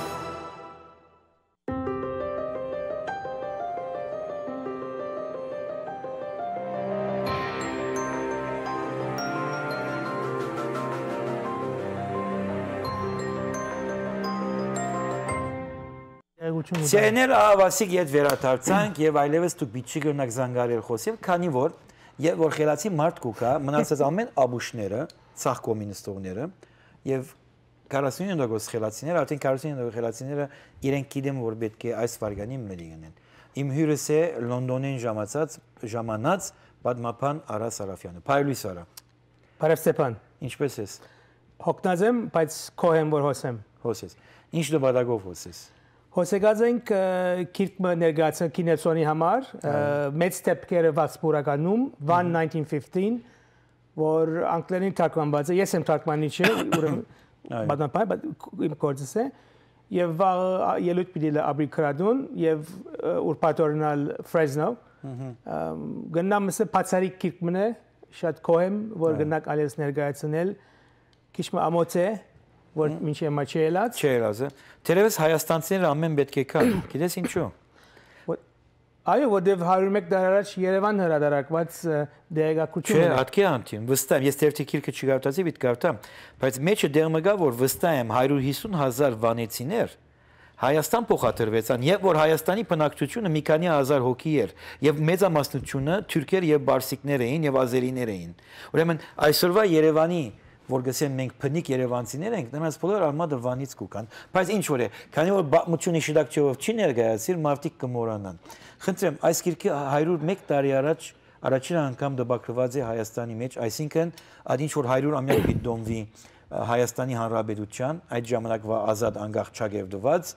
Սեներ ահավասիկ ետ վերադարձանք եւ այլևս դուք բիչի կրնակ զանգարել խոսել, քանի որ եւ որ խելացի մարդ կուկա, մնացած ամեն աբուշները, ցախ կոմունիստողները եւ 49% խելացիները, արդեն 49% խելացիները իրենք գիտեմ որ պետք է այս վարգանի մերի գնեն։ Իմ հյուրս է Լոնդոնին ժամացած ժամանած պատմապան Արա Սարաֆյանը։ Փայլույս Արա։ Բարև Ստեփան։ Ինչպե՞ս ես։ Հոգնած եմ, բայց քոհեմ որ հոսեմ։ Հոսես։ Ինչ նպատակով հոսես։ Հոսեգած ենք քիրկը ներգացը կինեսոնի համար մեծ տեպքերը վասպուրականում 1915 որ անգլերեն թարգմանված է ես եմ թարգմանիչը ուրեմն բանապայ իմ կորձս է եւ ելույթ պիտի լաբրի քրադուն եւ ուրպատորնալ ֆրեզնո գնամ մսը բացարիք քիրկմն է շատ կոհեմ որ գնաք ալես ներգայացնել քիչ ամոց է որ ինչ է մաչի ելած։ Չի ելած է։ Տերևս հայաստանցիները ամեն պետք է կա։ Գիտես ինչու։ Այո, որտեվ 101 դար առաջ Երևան հրադարակված դեղեկատվություն է։ Չէ, հատկի անտիմ, վստահ եմ, ես թերթի քիրքը չգարտացի, պիտի գարտամ, բայց մեջը դեր մգա որ վստահ եմ 150.000 վանեցիներ Հայաստան փոխադրվեցան, եւ որ Հայաստանի բնակչությունը մի քանի հազար հոգի էր, եւ մեծամասնությունը թուրքեր եւ բարսիկներ էին եւ ազերիներ էին։ Ուրեմն այսօրվա Երևանի որ գսեն մենք փնիկ Երևանցիներ ենք, նրանց բոլոր արմատը վանից կուկան։ Բայց ինչ որ է, քանի որ բացմունքի շիդակչով չի ներկայացիր, մարդիկ կմոռանան։ Խնդրեմ, այս գիրքը 101 տարի առաջ առաջին անգամ դպակրված է Հայաստանի մեջ, այսինքն այդ ինչ որ 100 ամյակ պիտի դոմվի Հայաստանի Հանրապետության այդ ժամանակվա ազատ անկախ չագերդված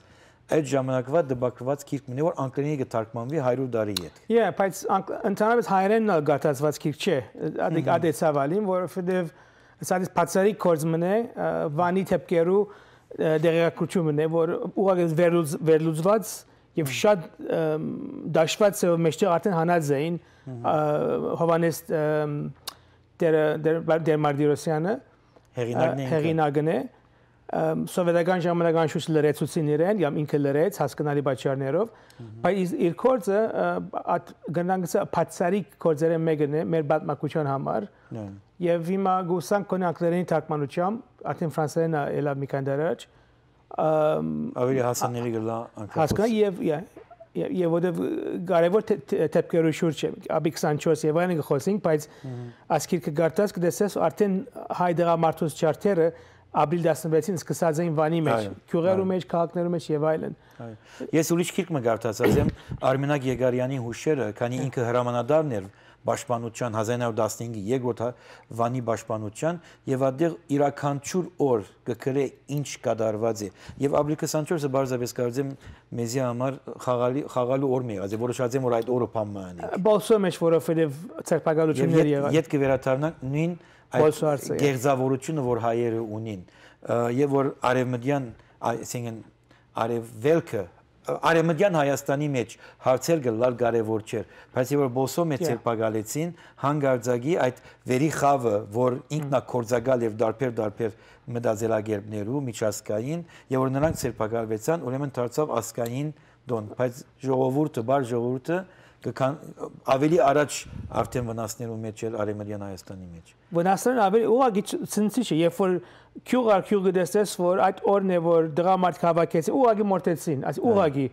այդ ժամանակվա դպակրված գիրք մնի որ անգլերենի կթարգմանվի 100 տարի հետ։ Yeah, բայց ընդհանրապես հայերենն գարտացված գիրք չէ։ Ադիկ ադեցավալին, որովհետև սա բացարի կորզմն է վանի թեփկերու դեղեկատվությունն է որ ուղղակի վերլուծված եւ շատ դաշված մեջտեղ արդեն հանած էին Հովանես դեր դեր Մարտիրոսյանը հեղինակն է հեղինակն է սովետական ժամանակ անշուշտ լրացուցին իրեն, կամ ինքը լրեց հասկանալի պատճառներով, բայց իր կորձը at գնանքս փածարիկ կորձերը մեկն է մեր պատմակության համար։ Եվ հիմա գուսան կոնակլերին թարգմանությամբ, արդեն ֆրանսերեն էլա մի քանի դարաջ ավելի հասանելի գլա հասկանա եւ եւ որովհետեւ կարևոր թեփքերու շուրջ է աբի 24 եւ այն գխոսինք բայց ասկիրքը գարտած կդեսես արդեն հայ դեղամարտուց չարթերը ապրիլ 16-ին սկսած էին Վանի մեջ, քյուղերու մեջ, քաղաքներու մեջ եւ այլն։ Ես ուրիշ քիրք մը գարտացած եմ Արմենակ Եգարյանի հուշերը, քանի ինքը հրամանատարն էր պաշտպանության 1915-ի երկրորդ Վանի պաշտպանության եւ այդտեղ իրականչուր օր գկրե ինչ կդարված է եւ ապրիլ 24-ը բարձրապես կարծեմ մեզի համար խաղալի խաղալու օր մի եղած է որոշած եմ որ այդ օրը փամանի բոլսո մեջ որովհետեւ ցերպակալություններ եղան Ետ կվերաթարնանք նույն այդ գերձավորությունը, որ հայերը ունին, եւ որ արևմտյան, այսինքն արևվելքը Արեմդյան Հայաստանի մեջ հարցեր գլալ կարևոր չէր, բայց որ բոսո մեջ ցերպակալեցին հանգարձակի այդ վերի խավը, որ ինքնա կորձակալ եւ դարբեր դարբեր մտածելակերպներու միջազգային եւ որ նրանք ցերպակալվեցան, ուրեմն դարձավ ասկային դոն, բայց ժողովուրդը, բար ժողովուրդը կքան ավելի առաջ արդեն վնասներու մեջ էր Արեմդյան Հայաստանի մեջ։ Վնասներն ավելի ուղղակի ցնցի չէ, երբ որ քյուղար քյուղը դեսես որ այդ օրն է որ դրամատ հավաքեց, ուղղակի մորտեցին, այս ուղղակի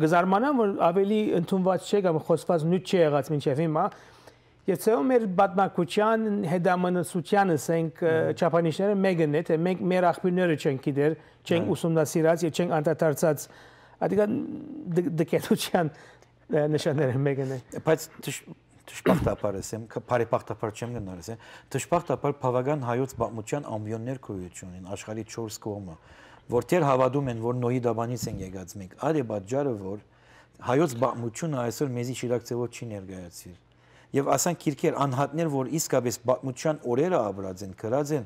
գզարմանամ որ ավելի ընդունված չէ կամ խոսված նույն չէ եղած մինչև հիմա Ես ցեո մեր բատմակության հետամնացության ասենք չափանիշները մեկն է, թե մենք մեր աղբյուրները չենք գիտեր, չենք ուսումնասիրած եւ չենք անդրադարձած Ադիգա դկետության նշանները մեկն է։ Բայց դժբախտաբար ասեմ, բարեբախտաբար չեմ գնալ ասեմ, դժբախտաբար բավական հայոց բամության ամբիոններ գոյություն ունեն աշխարհի 4 կողմը, որտեղ հավատում են, որ նոյի դաբանից են եկած մենք։ պատճառը, որ հայոց բամությունը այսօր մեզի շիրակցեվով չի ներկայացիր։ Եվ ասան քիրքեր անհատներ, որ իսկապես բամության օրերը ապրած են, գրած են,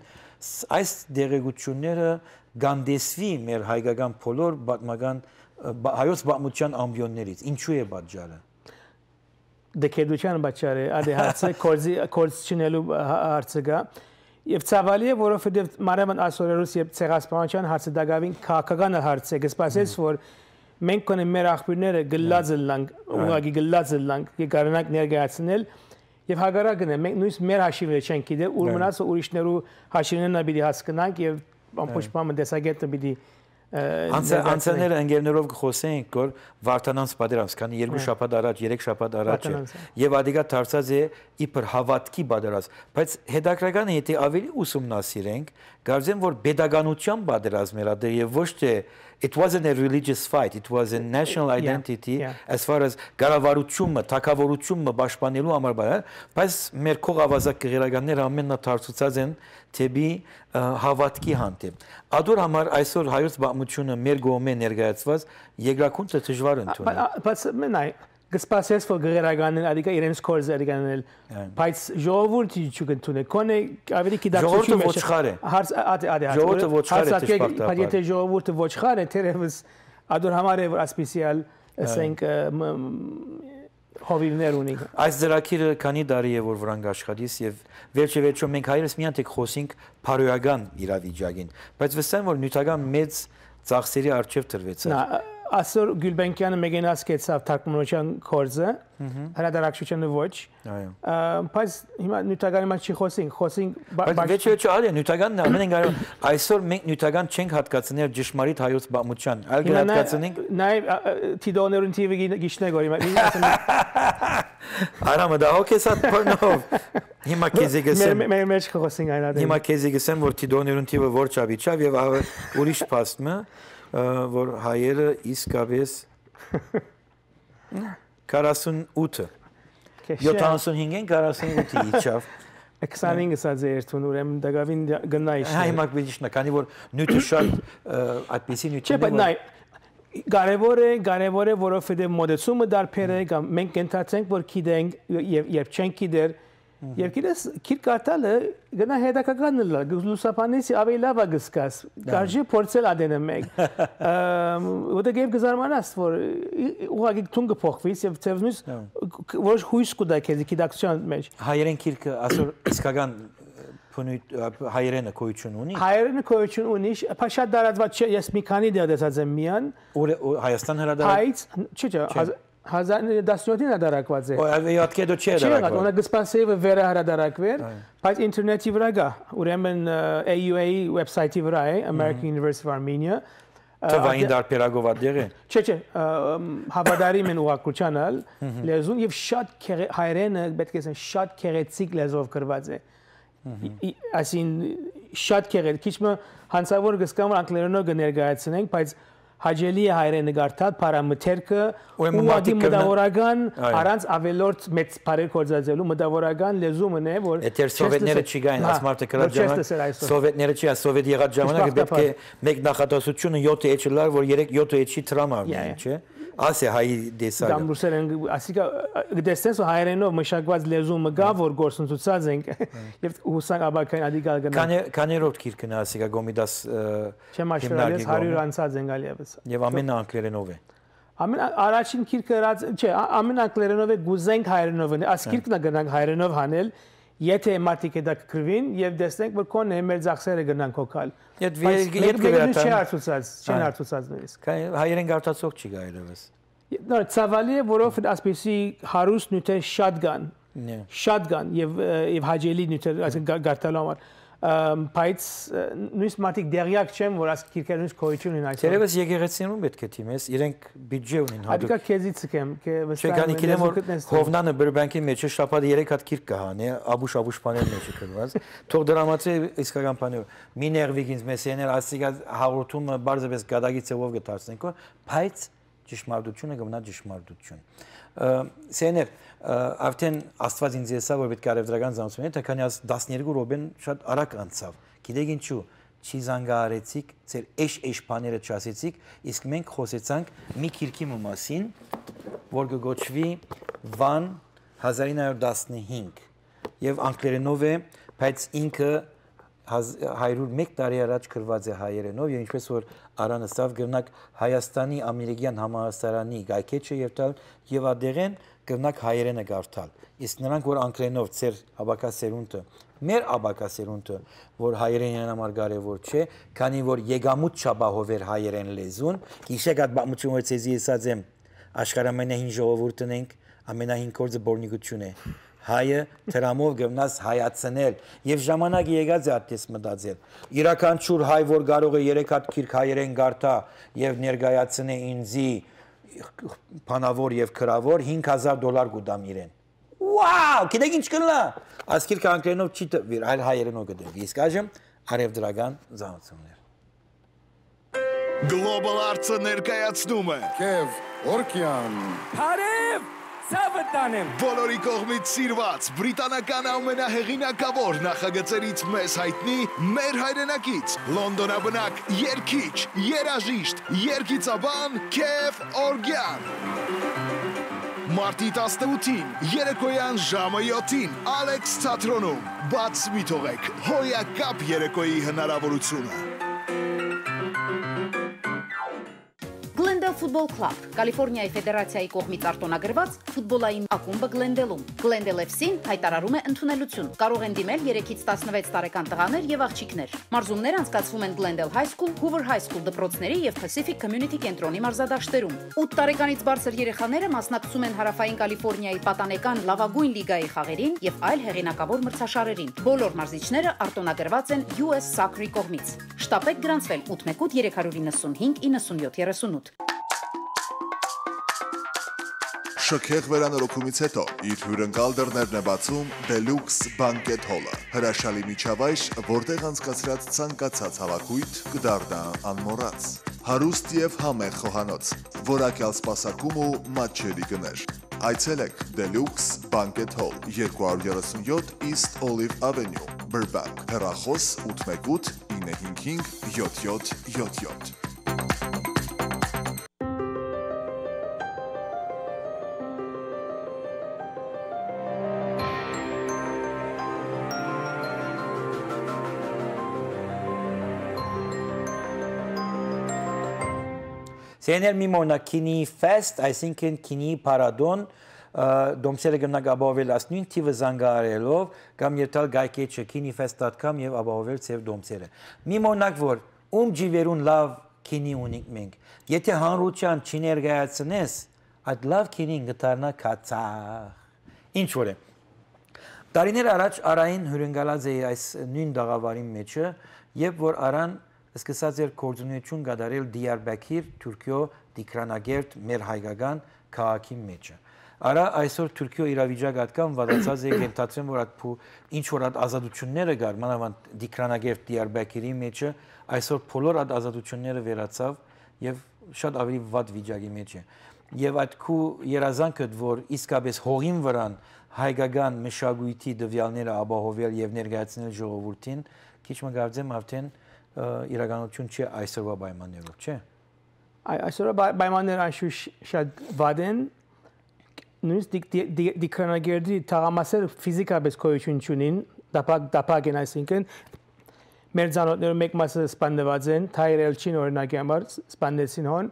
այս դեղեցությունները գանդեսվի մեր հայկական բոլոր բազմական հայոց բամության ամբիոններից ինչու է պատճառը? Դեկեդության պատճառը ադե հարցը կորզի կորզ չնելու հարցը գա եւ ցավալի է որովհետեւ մարամն ասորերուս եւ ցեղասպանության հարցը դակավին քաղաքական հարց է գսպասես որ մենք կոնե մեր աղբյուրները գլած լանք ուղղակի գլած լանք կգարանանք ներկայացնել եւ հագարակն է մենք նույնիսկ մեր հաշիվը չենք գիտել ուր մնացը ուրիշներու հաշիվներն պիտի հասկանանք եւ ամբողջ բանը դեսագետը պիտի Անցաները ընկերներով կխոսենք, որ Վարդանանց պատերազմ, քանի երկու շաբաթ առաջ, երեք շաբաթ առաջ է, եւ ադիգա դարձած է իբր հավատքի պատերազմ, բայց հետաքրքրական է, եթե ավելի ուսումնասիրենք, կարծեմ, որ pedagogical պատերազմ era դե եւ ոչ թե it wasn't a religious fight it was a national identity yeah, yeah. as far as գարավարությունը, թակավորությունը պաշտպանելու համար բա, բայց մեր քող ավազակ գերականները ամենաթարցուցած են թեպի հավատքի հանդեպ։ Ադոր համար այսօր հայոց բամությունը մեր գոմե ներկայացված երկրակունցը դժվար ընդունել։ Բայց մենայ կսպասես որ գերականն ադիկա իրենց կորզը ադիկանել բայց ժողովուրդը չկընթունե կոնե ավելի կիդակցություն մեջ ոչխար է հարց ադի ադի ժողովուրդը ոչխար է ճշմարտաբար բայց եթե ժողովուրդը ոչխար է թերևս ադոր համար է որ ասպիսիալ ասենք հովիվներ ունի այս ծրագիրը քանի տարի է որ վրան աշխատիս եւ վերջը վերջո մենք հայերս միան թե խոսենք փարոյական իրավիճակին բայց վստահ եմ որ նյութական մեծ ծախսերի արժեվ տրվեցավ Այսօր Գյուլբենկյանը մեգենաս կեցավ թարգմանության կորձը, հրադարակշությանը ոչ։ Այո։ Բայց հիմա նյութականի մաս չի խոսենք, խոսենք բայց վեճը չէ, այլ նյութականն ամեն կարող այսօր մենք նյութական չենք հատկացնել ճշմարիտ հայոց բամության, այլ կհատկացնենք Նաև թիդոներուն տիվը գիշնե գորի մա։ Արամը դա հոգեսա փնով։ Հիմա քեզի գսեմ։ Մեր մեջ խոսենք այն այդը։ Հիմա քեզի գսեմ որ թիդոներուն տիվը որ չավիճավ եւ ուրիշ փաստը որ հայերը իսկապես 48-ը 75-ին 48-ի իջավ 25-ը սա ձերթուն ուրեմն դակավին գնայ Հա հիմա բիջնա քանի որ նյութը շատ այդպեսի նյութ չէ բայց նայ կարևոր է կարևոր է որովհետև մոդեցումը դարբեր է մենք կընթացենք որ գիտենք երբ չենք գիտեր Եվ գիտես, քիչ կարտալը գնա հետաքական լա, լուսապանեցի ավելի լավ է գսկաս։ Կարժի փորձել ադենը մեկ։ Որտեղ եւ գզարմանաս, որ ուղղակի թուն կփոխվիս եւ ծևնուս որ հույս կուտա քեզ գիտակցության մեջ։ Հայերեն քիրքը ասոր իսկական փնույթ հայերենը գոյություն ունի։ Հայերենը գոյություն ունի, փաշա դարածված ես մի քանի դեր դեսած եմ միան։ Հայաստան հրադարակ։ Հայց, չէ, չէ, 1917-ին հրադարակված է։ Ոյ յատկե դո չէ հրադարակված։ Չէ, ona գսպասեվը վերը հրադարակվեր, բայց ինտերնետի վրա գա։ Ուրեմն AUA website-ի վրա է American University of Armenia։ Թվային դարբերակով ադեր է։ Չէ, չէ, հավադարի մեն ուղակուչանալ լեզուն եւ շատ հայերենը պետք է ասեմ շատ քեղեցիկ լեզվով գրված է։ Այսին շատ քեղետ, քիչ մը հանցավոր գսկամ անգլերենով կներկայացնենք, բայց հաջելի է հայրենը գարտալ պարամետրկը ուղղակի մտավորական առանց ավելորդ մեծ բարեր կորզածելու մտավորական լեզումն է որ Եթե սովետները չգային ասմարտը կրած ժամանակ սովետները չի սովետ եղած ժամանակ պետք է մեկ նախատեսությունը 7 էջ լար որ 3 7 էջի տրամարն է չէ ասե հայ դեսա Կամ ռուսերեն ասիկա դեսենս հայերենով մշակված լեզումը գա որ գործընթացած ենք եւ հուսանք աբակային ադիգալ գնա Կանե կաներոտ քիրքն ասիկա գոմիդաս Չեմ աշրալես 100 անցած են գալի եւս Եվ ամեն անգլերենով է Ամեն առաջին քիրքը հրած չէ ամեն անգլերենով է գուզենք հայերենով աս քիրքն գնանք հայերենով հանել եթե մարդիկ կգրվին եւ տեսնենք որ կոնը մեր ծախսերը գնանք հոգալ Եդ եդ գերատան չի հարցուցած չեն հարցուցած նույնիսկ հայերեն գարտացող չի գա այլևս նոր ցավալի է որով ասպեսի հարուստ նյութեր շատ կան շատ կան եւ եւ հաջելի նյութեր այսինքն գարտալու համար բայց նույնիսկ մարդիկ դերյակ չեն որ աս քիրքերից կոյություն ունեն այսօր Երևս եկեղեցիներում պետք է թիմես իրենք բյուջե ունեն հատուկ Ադիկա քեզից ցկեմ կե վստահ եմ գիտեմ որ Հովնանը բրբանկի մեջ շապատը 3 հատ քիրք կհանի աբուշ աբուշ բաներ մեջ կրված թող դրամացի իսկական բաներ մի ներվիգինս մեսիաներ ասիկա հաղորդումը բարձրապես գադագի ծովով կդարձնենք բայց ճշմարտությունը կմնա ճշմարտություն սեներ արդեն աստված ինձ եսա որ պետք է արևդրական զանցումներ թե քանի 12 րոպեն շատ արագ անցավ գիտեք ինչու չի զանգահարեցիք ձեր էշ էշ բաները չասեցիք իսկ մենք խոսեցանք մի քիրքի մասին որ կգոչվի Van 1915 եւ անգլերենով է բայց ինքը 101 տարի առաջ գրված է հայերենով եւ ինչպես որ Արանը սավ գրնակ Հայաստանի ամերիկյան համալսարանի գայքեչը եւ տալ եւ ադերեն գրնակ հայերենը գարթալ իսկ նրանք որ անգլերենով ծեր աբակասերունտը մեր աբակասերունտը որ հայերենին համար կարևոր չէ քանի որ եկամուտ չաբահով էր հայերեն լեզուն գիշեք այդ բամությունը որ ցեզի ասած եմ աշխարհամենահին ժողովուրդն ենք ամենահին կորձը բորնիկություն է հայը դրամով գտնաս հայացնել եւ ժամանակը եկած է այդպես մտածել իրականչուր հայ որ կարող է 3 հատ քիրք հայերեն գարտա եւ ներկայացնե ինձի փանավոր եւ քրավոր 5000 դոլար գուտամ իրեն Վաու, գիտեք ինչ կլա։ Ասկիրքը անգլերենով չի տվիր, այլ հայերենով կդվի։ Իսկ այժմ արևդրական զանացումներ։ Global Arts-ը ներկայացնում է Քև Օրքյան։ Հարև Սավտանեմ։ Բոլորի կողմից սիրված բրիտանական ամենահեղինակավոր նախագծերից մեզ հայտնի մեր հայրենակից. Լոնդոնաբնակ երկիչ, երաժիշտ, երգիծաբան Քև Օրգյան։ Մարտի 18-ին, երեկոյան ժամը 7-ին Ալեքս թատրոնում բաց մի թողեք հոյակապ երեկոյի հնարավորությունը։ Glendale Football Club, Կալիֆոռնիայի ֆեդերացիայի կողմից արտոնագրված ֆուտբոլային ակումբը Glendale-ում։ Glendale FC-ն հայտարարում է ընդունելություն։ Կարող են դիմել 3-ից 16 տարեկան տղաներ եւ աղջիկներ։ Մարզումները անցկացվում են Glendale High School, Hoover High School դպրոցների եւ Pacific Community կենտրոնի մարզադաշտերում։ 8 տարեկանից բարձր երեխաները մասնակցում են Հարավային Կալիֆոռնիայի պատանեկան լավագույն լիգայի խաղերին եւ այլ հեղինակավոր մրցաշարերին։ Բոլոր մարզիչները արտոնագրված են US Soccer-ի կողմից։ Շտապեք գրանցվել 818 395 97 38 Շքեղ վերանորոգումից հետո իր հյուրընկալ դռներն է բացում Deluxe Banquet Hall-ը։ Հրաշալի միջավայր, որտեղ անցկացրած ցանկացած հավաքույթ կդառնա անմոռաց։ Հարուստ եւ համեղ խոհանոց, որակյալ սպասակում ու մատչելի գներ։ Այցելեք Deluxe Banquet Hall 237 East Olive Avenue, Burbank։ Հեռախոս 818 955 7777 Սեներ մի մոնակ քինի ֆեստ, այսինքն քինի պարադոն դոմսերը գնակ ապահովել աս նույն թիվը զանգարելով կամ երթալ գայքեչը kinifest.com եւ ապահովել ծև դոմսերը։ Մի մոնակ որ ում ջիվերուն լավ քինի ունենք մենք։ Եթե հանրության չներգայացնես, այդ լավ քինին գտարնա կացախ։ Ինչ որ է։ Տարիներ առաջ Արային հյուրընկալած էի այս նույն դաղավարի մեջը, երբ որ Արան սկսած էր կորձունություն կատարել Դիարբաքիր, Թուրքիո դիկրանագերտ մեր հայկական քաղաքի մեջը։ Արա այսօր Թուրքիո իրավիճակը ատկան վատացած է կենտացիոն որ այդ ինչ որ այդ ազատությունները կար, մանավանդ Դիկրանագերտ Դիարբաքիրի մեջը այսօր բոլոր այդ ազատությունները վերացավ եւ շատ ավելի վատ վիճակի մեջ է։ Եվ այդ քու երազանքը որ իսկապես հողին վրան հայկական մշակույթի դվյալները ապահովել եւ ներկայացնել ժողովրդին, քիչ մը կարծեմ արդեն իրականություն չի այսօրվա պայմաններով, չէ՞։ Այ այսօրվա պայմանները անշուշտ շատ վատ են։ Նույնիսկ դիքրանագերդի թագամասեր ֆիզիկապես կոյություն չունին, դապակ դապակ են այսինքն մեր ցանոթներով մեկ մասը սպանդված են, թայրել չին օրինակի համար սպանդեցին հոն,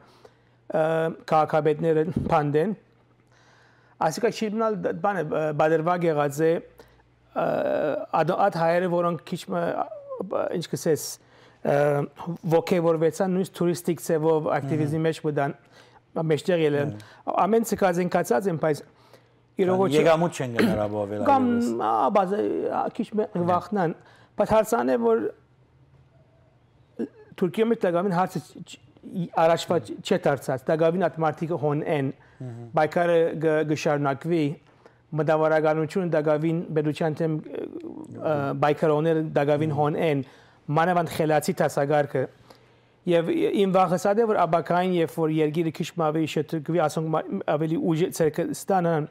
քաղաքապետները բանդեն։ Այսինքն շիրմնալ բանը բادرվագ եղած է, ադոատ հայերը, որոնք քիչ ինչ կսես, ոգևորվեցան նույնիսկ տուրիստիկ ծևով ակտիվիզմի մեջ մտան մեջտեղ ելեն ամեն ցկած են կացած են բայց իրողոց եկամուտ չեն գնարաբովել կամ բազ քիչ վախնան բայց հարցան է որ Թուրքիա մեջ դակամին հարցը առաջվա չէ դարձած դակամին այդ մարտիկը հոն են բայկարը գշարնակվի մտավարականություն դակավին բեդուչյան թեմ բայկարոներ դակավին հոն են մանավանդ խելացի տասագարկը Եվ իմ վախս ադե որ աբակային եւ որ երգիրը քիչ ավելի շտկվի ասոնք ավելի ուժ ցերկը ստանան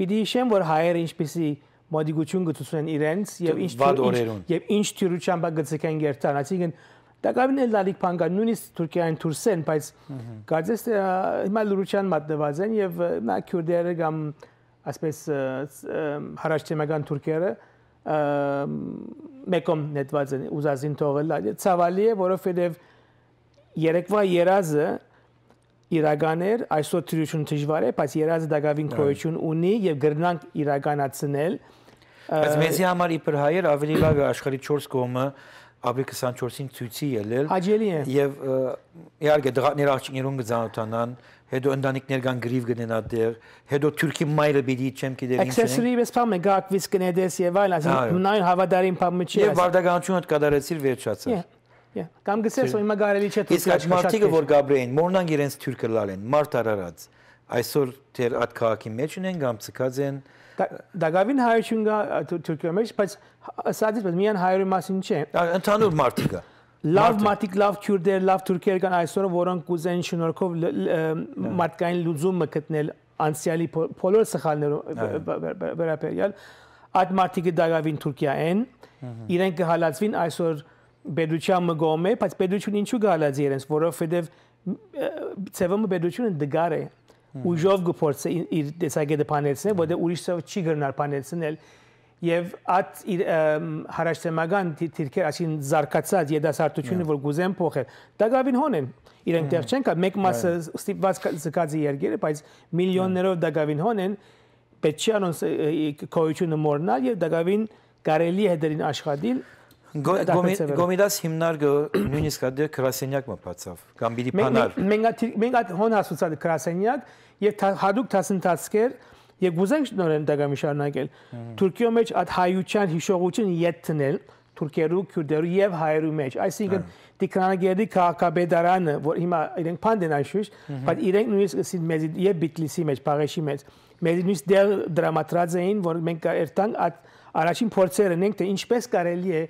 պիտի իշեմ որ հայերը ինչպեսի մոդիգություն գտուցեն իրենց եւ ինչ եւ ինչ թյուրությամբ գծկեն գերտան այսինքն Դակավին էլ լալիկ բանկա նույնիսկ Թուրքիայեն դուրսեն, բայց կարծես հիմա լուրության մատնված են եւ նա քյուրդերը կամ ասպես հարաշտեմական թուրքերը մեկում նետված են ուզածին թողել։ Ցավալի է, որովհետեւ երեկվա երազը իրական էր, այսօր թրություն դժվար է, բայց երազը դակավին քոյություն ունի եւ գրնանք իրականացնել։ Բայց մեզի համար իբր հայեր ավելի լավ է աշխարհի 4 կողմը ապրի 24-ին ցույցի ելել։ Հաջելի է։ Եվ իհարկե դղատներ աղջիկներուն գծանոթանան, հետո ընտանիքներ կան գրիվ գնենա դեր, հետո թուրքի մայրը բիդի չեմ գիտեր ինչ։ Accessory պես փամը գակվից կնեդես եւ այլ, ասին նայն հավատարիմ փամը չի։ Եվ վարդականությունը կդարեցիր վերջացավ։ Կամ գսես որ հիմա կարելի չէ Իսկ այդ մարդիկը որ Գաբրեին, մորնան իրենց թուրքը լալեն, մարդ արարած։ Այսօր դեր այդ քաղաքի մեջ ունեն կամ ցկած են Դագավին հայություն կա Թուրքիա մեջ, բայց ասածից բայց միան հայերի մասին չէ։ Ընդհանուր մարդիկը։ Լավ մարդիկ, լավ քյուրդեր, լավ թուրքեր կան այսօր, որոնք կուզեն շնորհքով մարդկային լուծումը գտնել անցյալի բոլոր սխալներով վերաբերյալ։ Այդ մարդիկը դագավին Թուրքիա են։ Իրենք կհալածվին այսօր բեդրության մգոմ է, բայց բեդրությունը ինչու գալած իրենց, որովհետև ծևումը բեդրությունը դգար է ուժով գործը իր տեսակետը բանեցնել, որտեղ ուրիշ ծով չի գրնար բանեցնել եւ այդ իր հարաշտեմական թիրքեր ասին զարգացած եդասարտությունը որ գուզեն փոխել դակավին հոն են իրենք դեռ չեն կա մեկ մասը ստիպված զգացի երգերը բայց միլիոններով դակավին հոն են պետք չի անոնց կոյությունը մորնալ եւ դակավին կարելի է դերին աշխատել Գոմիդաս հիմնարկը նույնիսկ այդ քրասենյակ մփացավ կամ բիդի փանար։ Մենք մենք այդ հոն ասուցած քրասենյակ եւ հadoop դասընթացքեր եւ գուզենք նորեն դակամի շարունակել։ Թուրքիո մեջ այդ հայության հիշողություն յետնել թուրքերու, քյուրդերու եւ հայերու մեջ։ Այսինքն դիկրանագերի քաղաքաբեդարանը, որ հիմա իրենք փանդեն այշուշ, բայց իրենք նույնիսկ ասին մեզ եւ Բիտլիսի մեջ, Փարեշի մեջ, մեզ նույնիսկ դեր դրամատրած էին, որ մենք երթանք այդ առաջին փորձերը նենք թե ինչպես կարելի է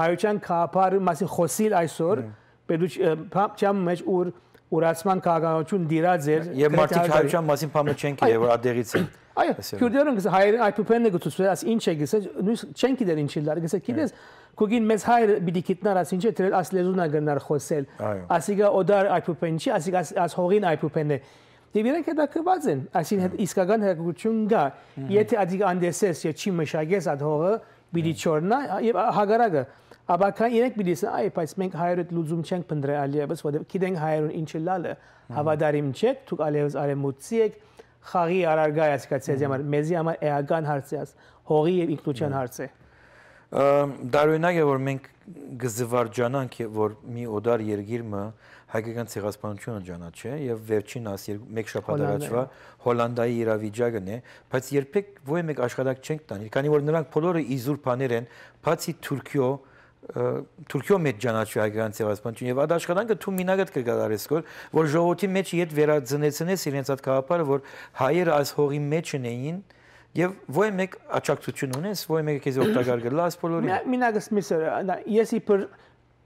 հայության քաղաքարը մասին խոսիլ այսօր պետք չամ մեջ ուր ուրացման քաղաքականություն դիրած էր եւ մարդիկ հայության մասին բանը չեն գիտեր որ ադեղից են այո քյուրդերն գս հայեր այփուփենը գուցուցվել աս ինչ է գսել նույնիսկ չեն գիտեր ինչի լար գսել գիտես կուգին մեզ հայր բիդի գիտնար աս ինչ է դրել աս լեզունա գնար խոսել ասիգա օդար այփուփեն չի ասիգա աս հողին այփուփեն է Եվ իրենք հետաքրված են, այսին իսկական հեղափոխություն կա։ Եթե ադիգ անդեսես եւ չի մշակես այդ հողը, բիդի չորնա եւ հագարակը Աբական իրենք պիտի ասեն, այ, բայց մենք հայերդ լուծում չենք փնտրել Ալիևս, որովհետև գիտենք հայերուն ինչը լալը, հավատարիմ չեք, դուք Ալիևս արեմուտցի եք, խաղի արարգայ ասկացիաց համար, մեզի համար էական հարց է, հողի եւ ինքնության հարց է։ Դարույնակ է որ մենք գզվարջանանք որ մի օդար երգիրը հայկական ցեղասպանությունը ճանաչե եւ վերջին աս մեկ շաբաթ առաջվա Հոլանդայի իրավիճակն է, բայց երբեք ոչ մեկ աշխատակ չենք տանի, քանի որ նրանք բոլորը իզուր բաներ են, բացի Թուրքիո Թուրքիո մեջ ճանաչի հայկական ցեղասպանություն եւ այդ աշխատանքը դու մինագդ կգադարես որ որ ժողովրդի մեջ իդ վերածնեցնես իրենց այդ քաղաքը որ հայերը այս հողի մեջ ունեին եւ ոչ մեկ աճակցություն ունես ոչ մեկը քեզ օգտակար գլաս բոլորի մինագս միսը ես իբր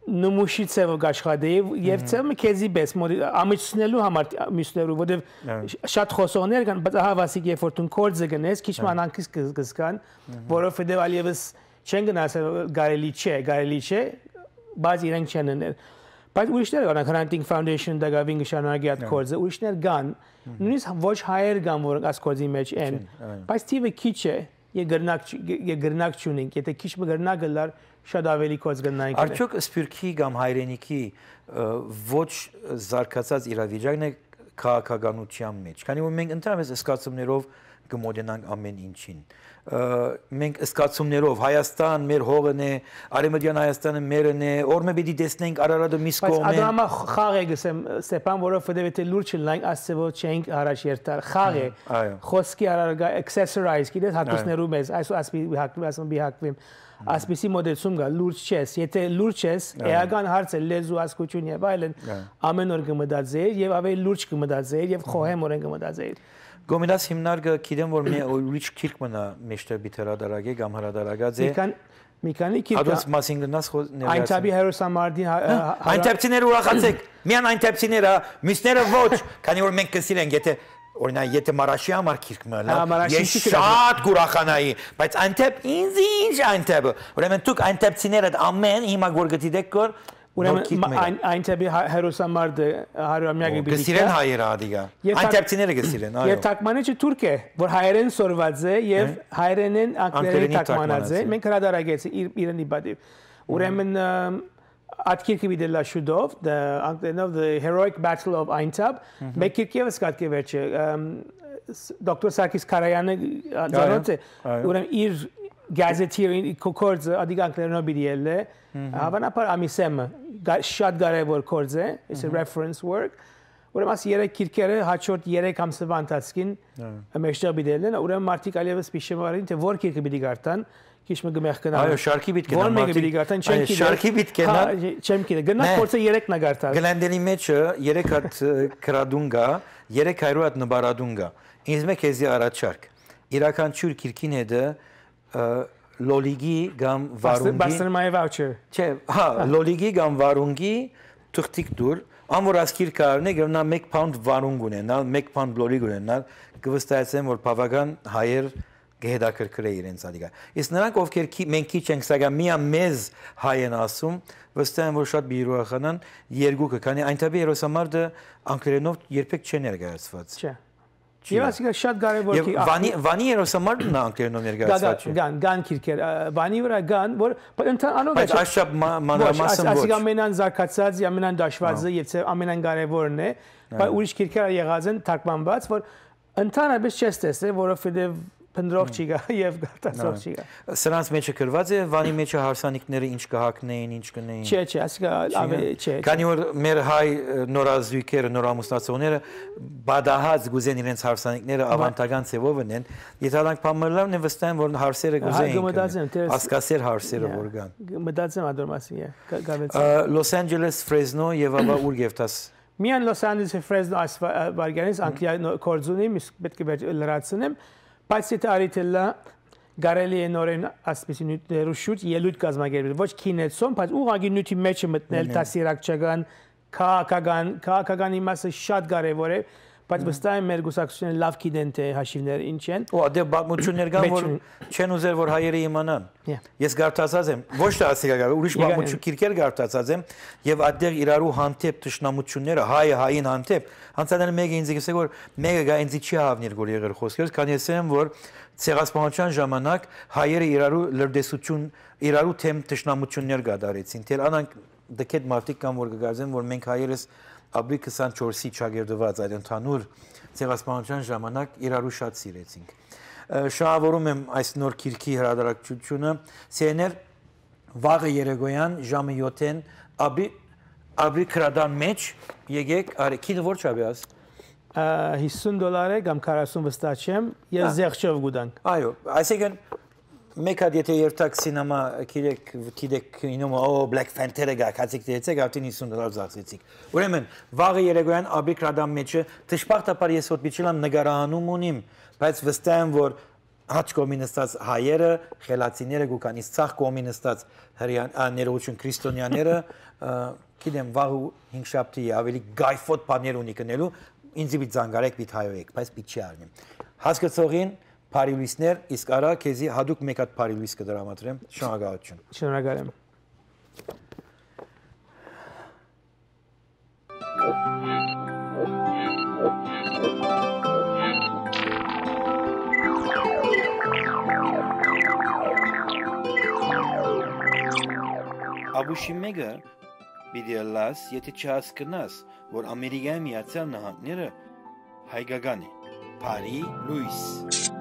նմուշի ցևը աշխատեի եւ ցևը քեզի բես ամիջնելու համար միսներու որովհետեւ շատ խոսողներ կան բայց հավասիկ երբ որ դու կորձը գնես քիչ մանանքից կզգան որովհետեւ ալիևս չեն գնաս գարելի չէ գարելի չէ բայց իրենք չեն ներ բայց ուրիշները կան Hunting Foundation դա գավին գշանագի այդ կորձը ուրիշներ կան նույնիսկ ոչ հայեր կան որ այս կորձի մեջ են բայց տիվը քիչ է եգրնակ եգրնակ չունենք եթե քիչ մգրնակ գլար շատ ավելի կոց գնայինք։ Արդյոք սփյուռքի կամ հայրենիքի ոչ զարգացած իրավիճակն է քաղաքականության մեջ։ Քանի որ մենք ընդհանրապես զգացումներով կմոդենանք ամեն ինչին մենք ըսկացումներով Հայաստան մեր հողն է, Արեմեդյան Հայաստանը մերն է, օրմե պիտի տեսնենք Արարատը միս կողմեն։ Բայց ադամա խաղ է գսեմ Ստեփան, որովհետև եթե լուրջ չլինք, ասծեվո չենք առաջ երթար։ Խաղ է։ Խոսքի արարգա accessorize, գիտես հակուսներու մեզ, այս ասպի հակվի, ասում բի հակվիմ ասպիսի մոդեցում գա լուրջ չես եթե լուրջ ես էական հարց է լեզու ասկություն եւ այլն ամեն օր կմտածեիր եւ ավելի լուրջ կմտածեիր եւ խոհեմ օրեն կմտածեիր Գոմինաս հիմնարկը գիտեմ որ մի ուրիշ քիրք մնա մեջտեղ բիթերադարագե կամ հրադարագած է Միկան Միկանի քիրք Ադոս մասին գնաս ներկայացնում Այնտաբի հերոսամարտի Այնտեպցիները ուրախացեք միան այնտեպցիները միսները ոչ քանի որ մենք կսիրենք եթե օրինակ եթե Մարաշի համար քիրք մնա ես շատ կուրախանայի բայց այնտեպ ինձ ինչ այնտեպ ուրեմն դուք այնտեպցիները ամեն հիմա որ գտիդեք կոր Ուրեմն այնտեպի հերոսամարտը հարյուրամյակի բիլիկա գսիրեն հայերը ադիգա այնտեպցիները գսիրեն այո եւ թակմանիչը թուրք է որ հայերեն սորված է եւ հայերենեն անգլերեն թակմանած է մենք հրադարագեցի իրենի բադիվ ուրեմն Ատքիրքի videla շուտով the անգլերենով the heroic battle of Aintab մեկ կիրքևս կատկի վերջը դոկտոր Սարգիս Կարայանը ծանոթ է ուրեմն իր գազետիրին կոկորձը ադիգ անգլերենով բիդիել է հավանաբար ամիսեմը շատ կարևոր կորձ է it's a reference work ուրեմն աս երեք քիրքերը հաջորդ 3 ամսվա ընթացքին մեջտեղ բիդել են ուրեմն մարտիկ ալիևս պիշեմարին թե որ քիրքը պիտի գարտան քիչ մը գմեղ կնա այո շարքի պիտի կնա որ մեկը պիտի գարտան չեմ գիտի շարքի պիտի կնա չեմ գիտի գնա փորձը 3-ն գարտալ գլանդերի մեջը 3 հատ կրադունգա 300 հատ նբարադունգա ինձ մեկ էզի առաջարկ իրական ճուր քիրքին հետը լոլիգի կամ վարունգի Բաստրմայի վաուչեր չէ հա լոլիգի կամ վարունգի թղթիկ դուր ամոր ասկիր կարնե գնա 1 պաունդ վարունգ ունենալ 1 պաունդ լոլիգ ունենալ կվստահեցեմ որ բավական հայեր կհետաքրքրե իրենց ադիգա իսկ նրանք ովքեր մենք քիչ ենք սակա միա մեզ հայ են ասում վստահ եմ որ շատ բիրուախանան երկուքը քանի այնտեղի երոսամարտը անգլերենով երբեք չեն ներկայացված չէ Եվ ասիկա շատ կարևոր է։ Վանի վանի երոսամարտն նա անգլերենով ներկայացված չէ։ Գան, գան քիրքեր, վանի վրա գան, որ անոնք Բայց աշխապ մանրամասն ոչ։ Ասիկա ամենան զարգացած, ամենան դաշվածը եւ ամենան կարևորն է, բայց ուրիշ քիրքերը եղած են թարգմանված, որ ընդհանրապես չես տեսել, որովհետեւ փնդրող չի գա եւ գարտացող չի գա։ Սրանց մեջը գրված է վանի մեջը հարսանիքները ինչ կհակնեին, ինչ կնեին։ Չէ, չէ, ասիկա ավելի չէ։ Քանի որ մեր հայ նորազույգերը, նորամուսնացողները բադահած գուզեն իրենց հարսանիքները ավանդական ծևով ունեն, եթե դրանք փամելավն են վստահ են որ հարսերը գուզեն։ Ասկասեր հարսերը որ կան։ Մտածեմ ադոր մասին է։ Լոս Անջելես, Ֆրեզնո եւ ապա ուր գեվտաս Միան Լոս Անջելես Ֆրեզնո այս վարգանից Անգլիա կորձունի, պետք է լրացնեմ Բայց եթե արիթելա գարելի է նորեն ասպիսի նյութերու շուտ ելույթ կազմակերպել ոչ քինեցոն, բայց ուղղակի նյութի մեջ մտնել դասիրակչական քաղաքական քաղաքական իմաստը շատ կարևոր է բայց վստահ եմ մեր գուսակցությունը լավ գիտեն թե հաշիվները ինչ են։ Ու դե բաղմություններ կան, որ չեն ուզեր որ հայերը իմանան։ Ես գարտացած եմ, ոչ թե ասիկա, ուրիշ բաղմություն քիրքեր գարտացած եմ եւ այդտեղ իրարու հանդեպ ճշնամությունները հայը հային հանդեպ հանցանները մեկը ինձ գսե որ մեկը գա ինձ չի հավնիր որ եղեր խոսքերս, քանի ես եմ որ ցեղասպանության ժամանակ հայերը իրարու լրդեսություն իրարու թեմ ճշնամություններ գդարեցին։ Թեր անանք դքետ մարտիկ կան որ կգարձեն որ մենք հայերս ապրի 24-ի ճագերդված այդ ընդհանուր ցեղասպանության ժամանակ իրարու շատ սիրեցինք։ Շահավորում եմ այս նոր քիրքի հրադարակչությունը CNN վաղը երեգոյան ժամը 7-ին ապրի ապրի քրադան մեջ եկեք արեքին որ չաբյաս 50 դոլար է կամ 40 վստահ չեմ ես զեղչով գուտանք այո այսինքն Մեկ հատ եթե երթակ սինեմա գիրեք գիրեք ինոմա օ Black Panther-ը գակացիկ դեցեք արդեն 50 դոլար զացեցիք։ Ուրեմն վաղը երեկոյան Աբիկ Ռադամ մեջը դժբախտաբար ես որ միջիլամ նկարահանում ունիմ, բայց վստահ եմ որ հաճ կողմի նստած հայերը, խելացիները գուկանից ցախ կողմի նստած հрьяաներություն քրիստոնյաները, գիտեմ վաղ ու 5 շաբթի ավելի գայֆոտ բաներ ունի կնելու, ինձ մի զանգարեք մի հայոյեք, բայց պիտի արնեմ։ Հասկացողին Փարիլույսներ, իսկ արա քեզի հadoop մեկ հատ Փարիլույս կդրամատրեմ։ Շնորհակալություն։ Շնորհակալ եմ։ Աբուշի մեգը պիտի լաս, եթե չհասկնաս, որ Ամերիկայի Միացյալ Նահանգները հայկական է։ Փարի Լուիս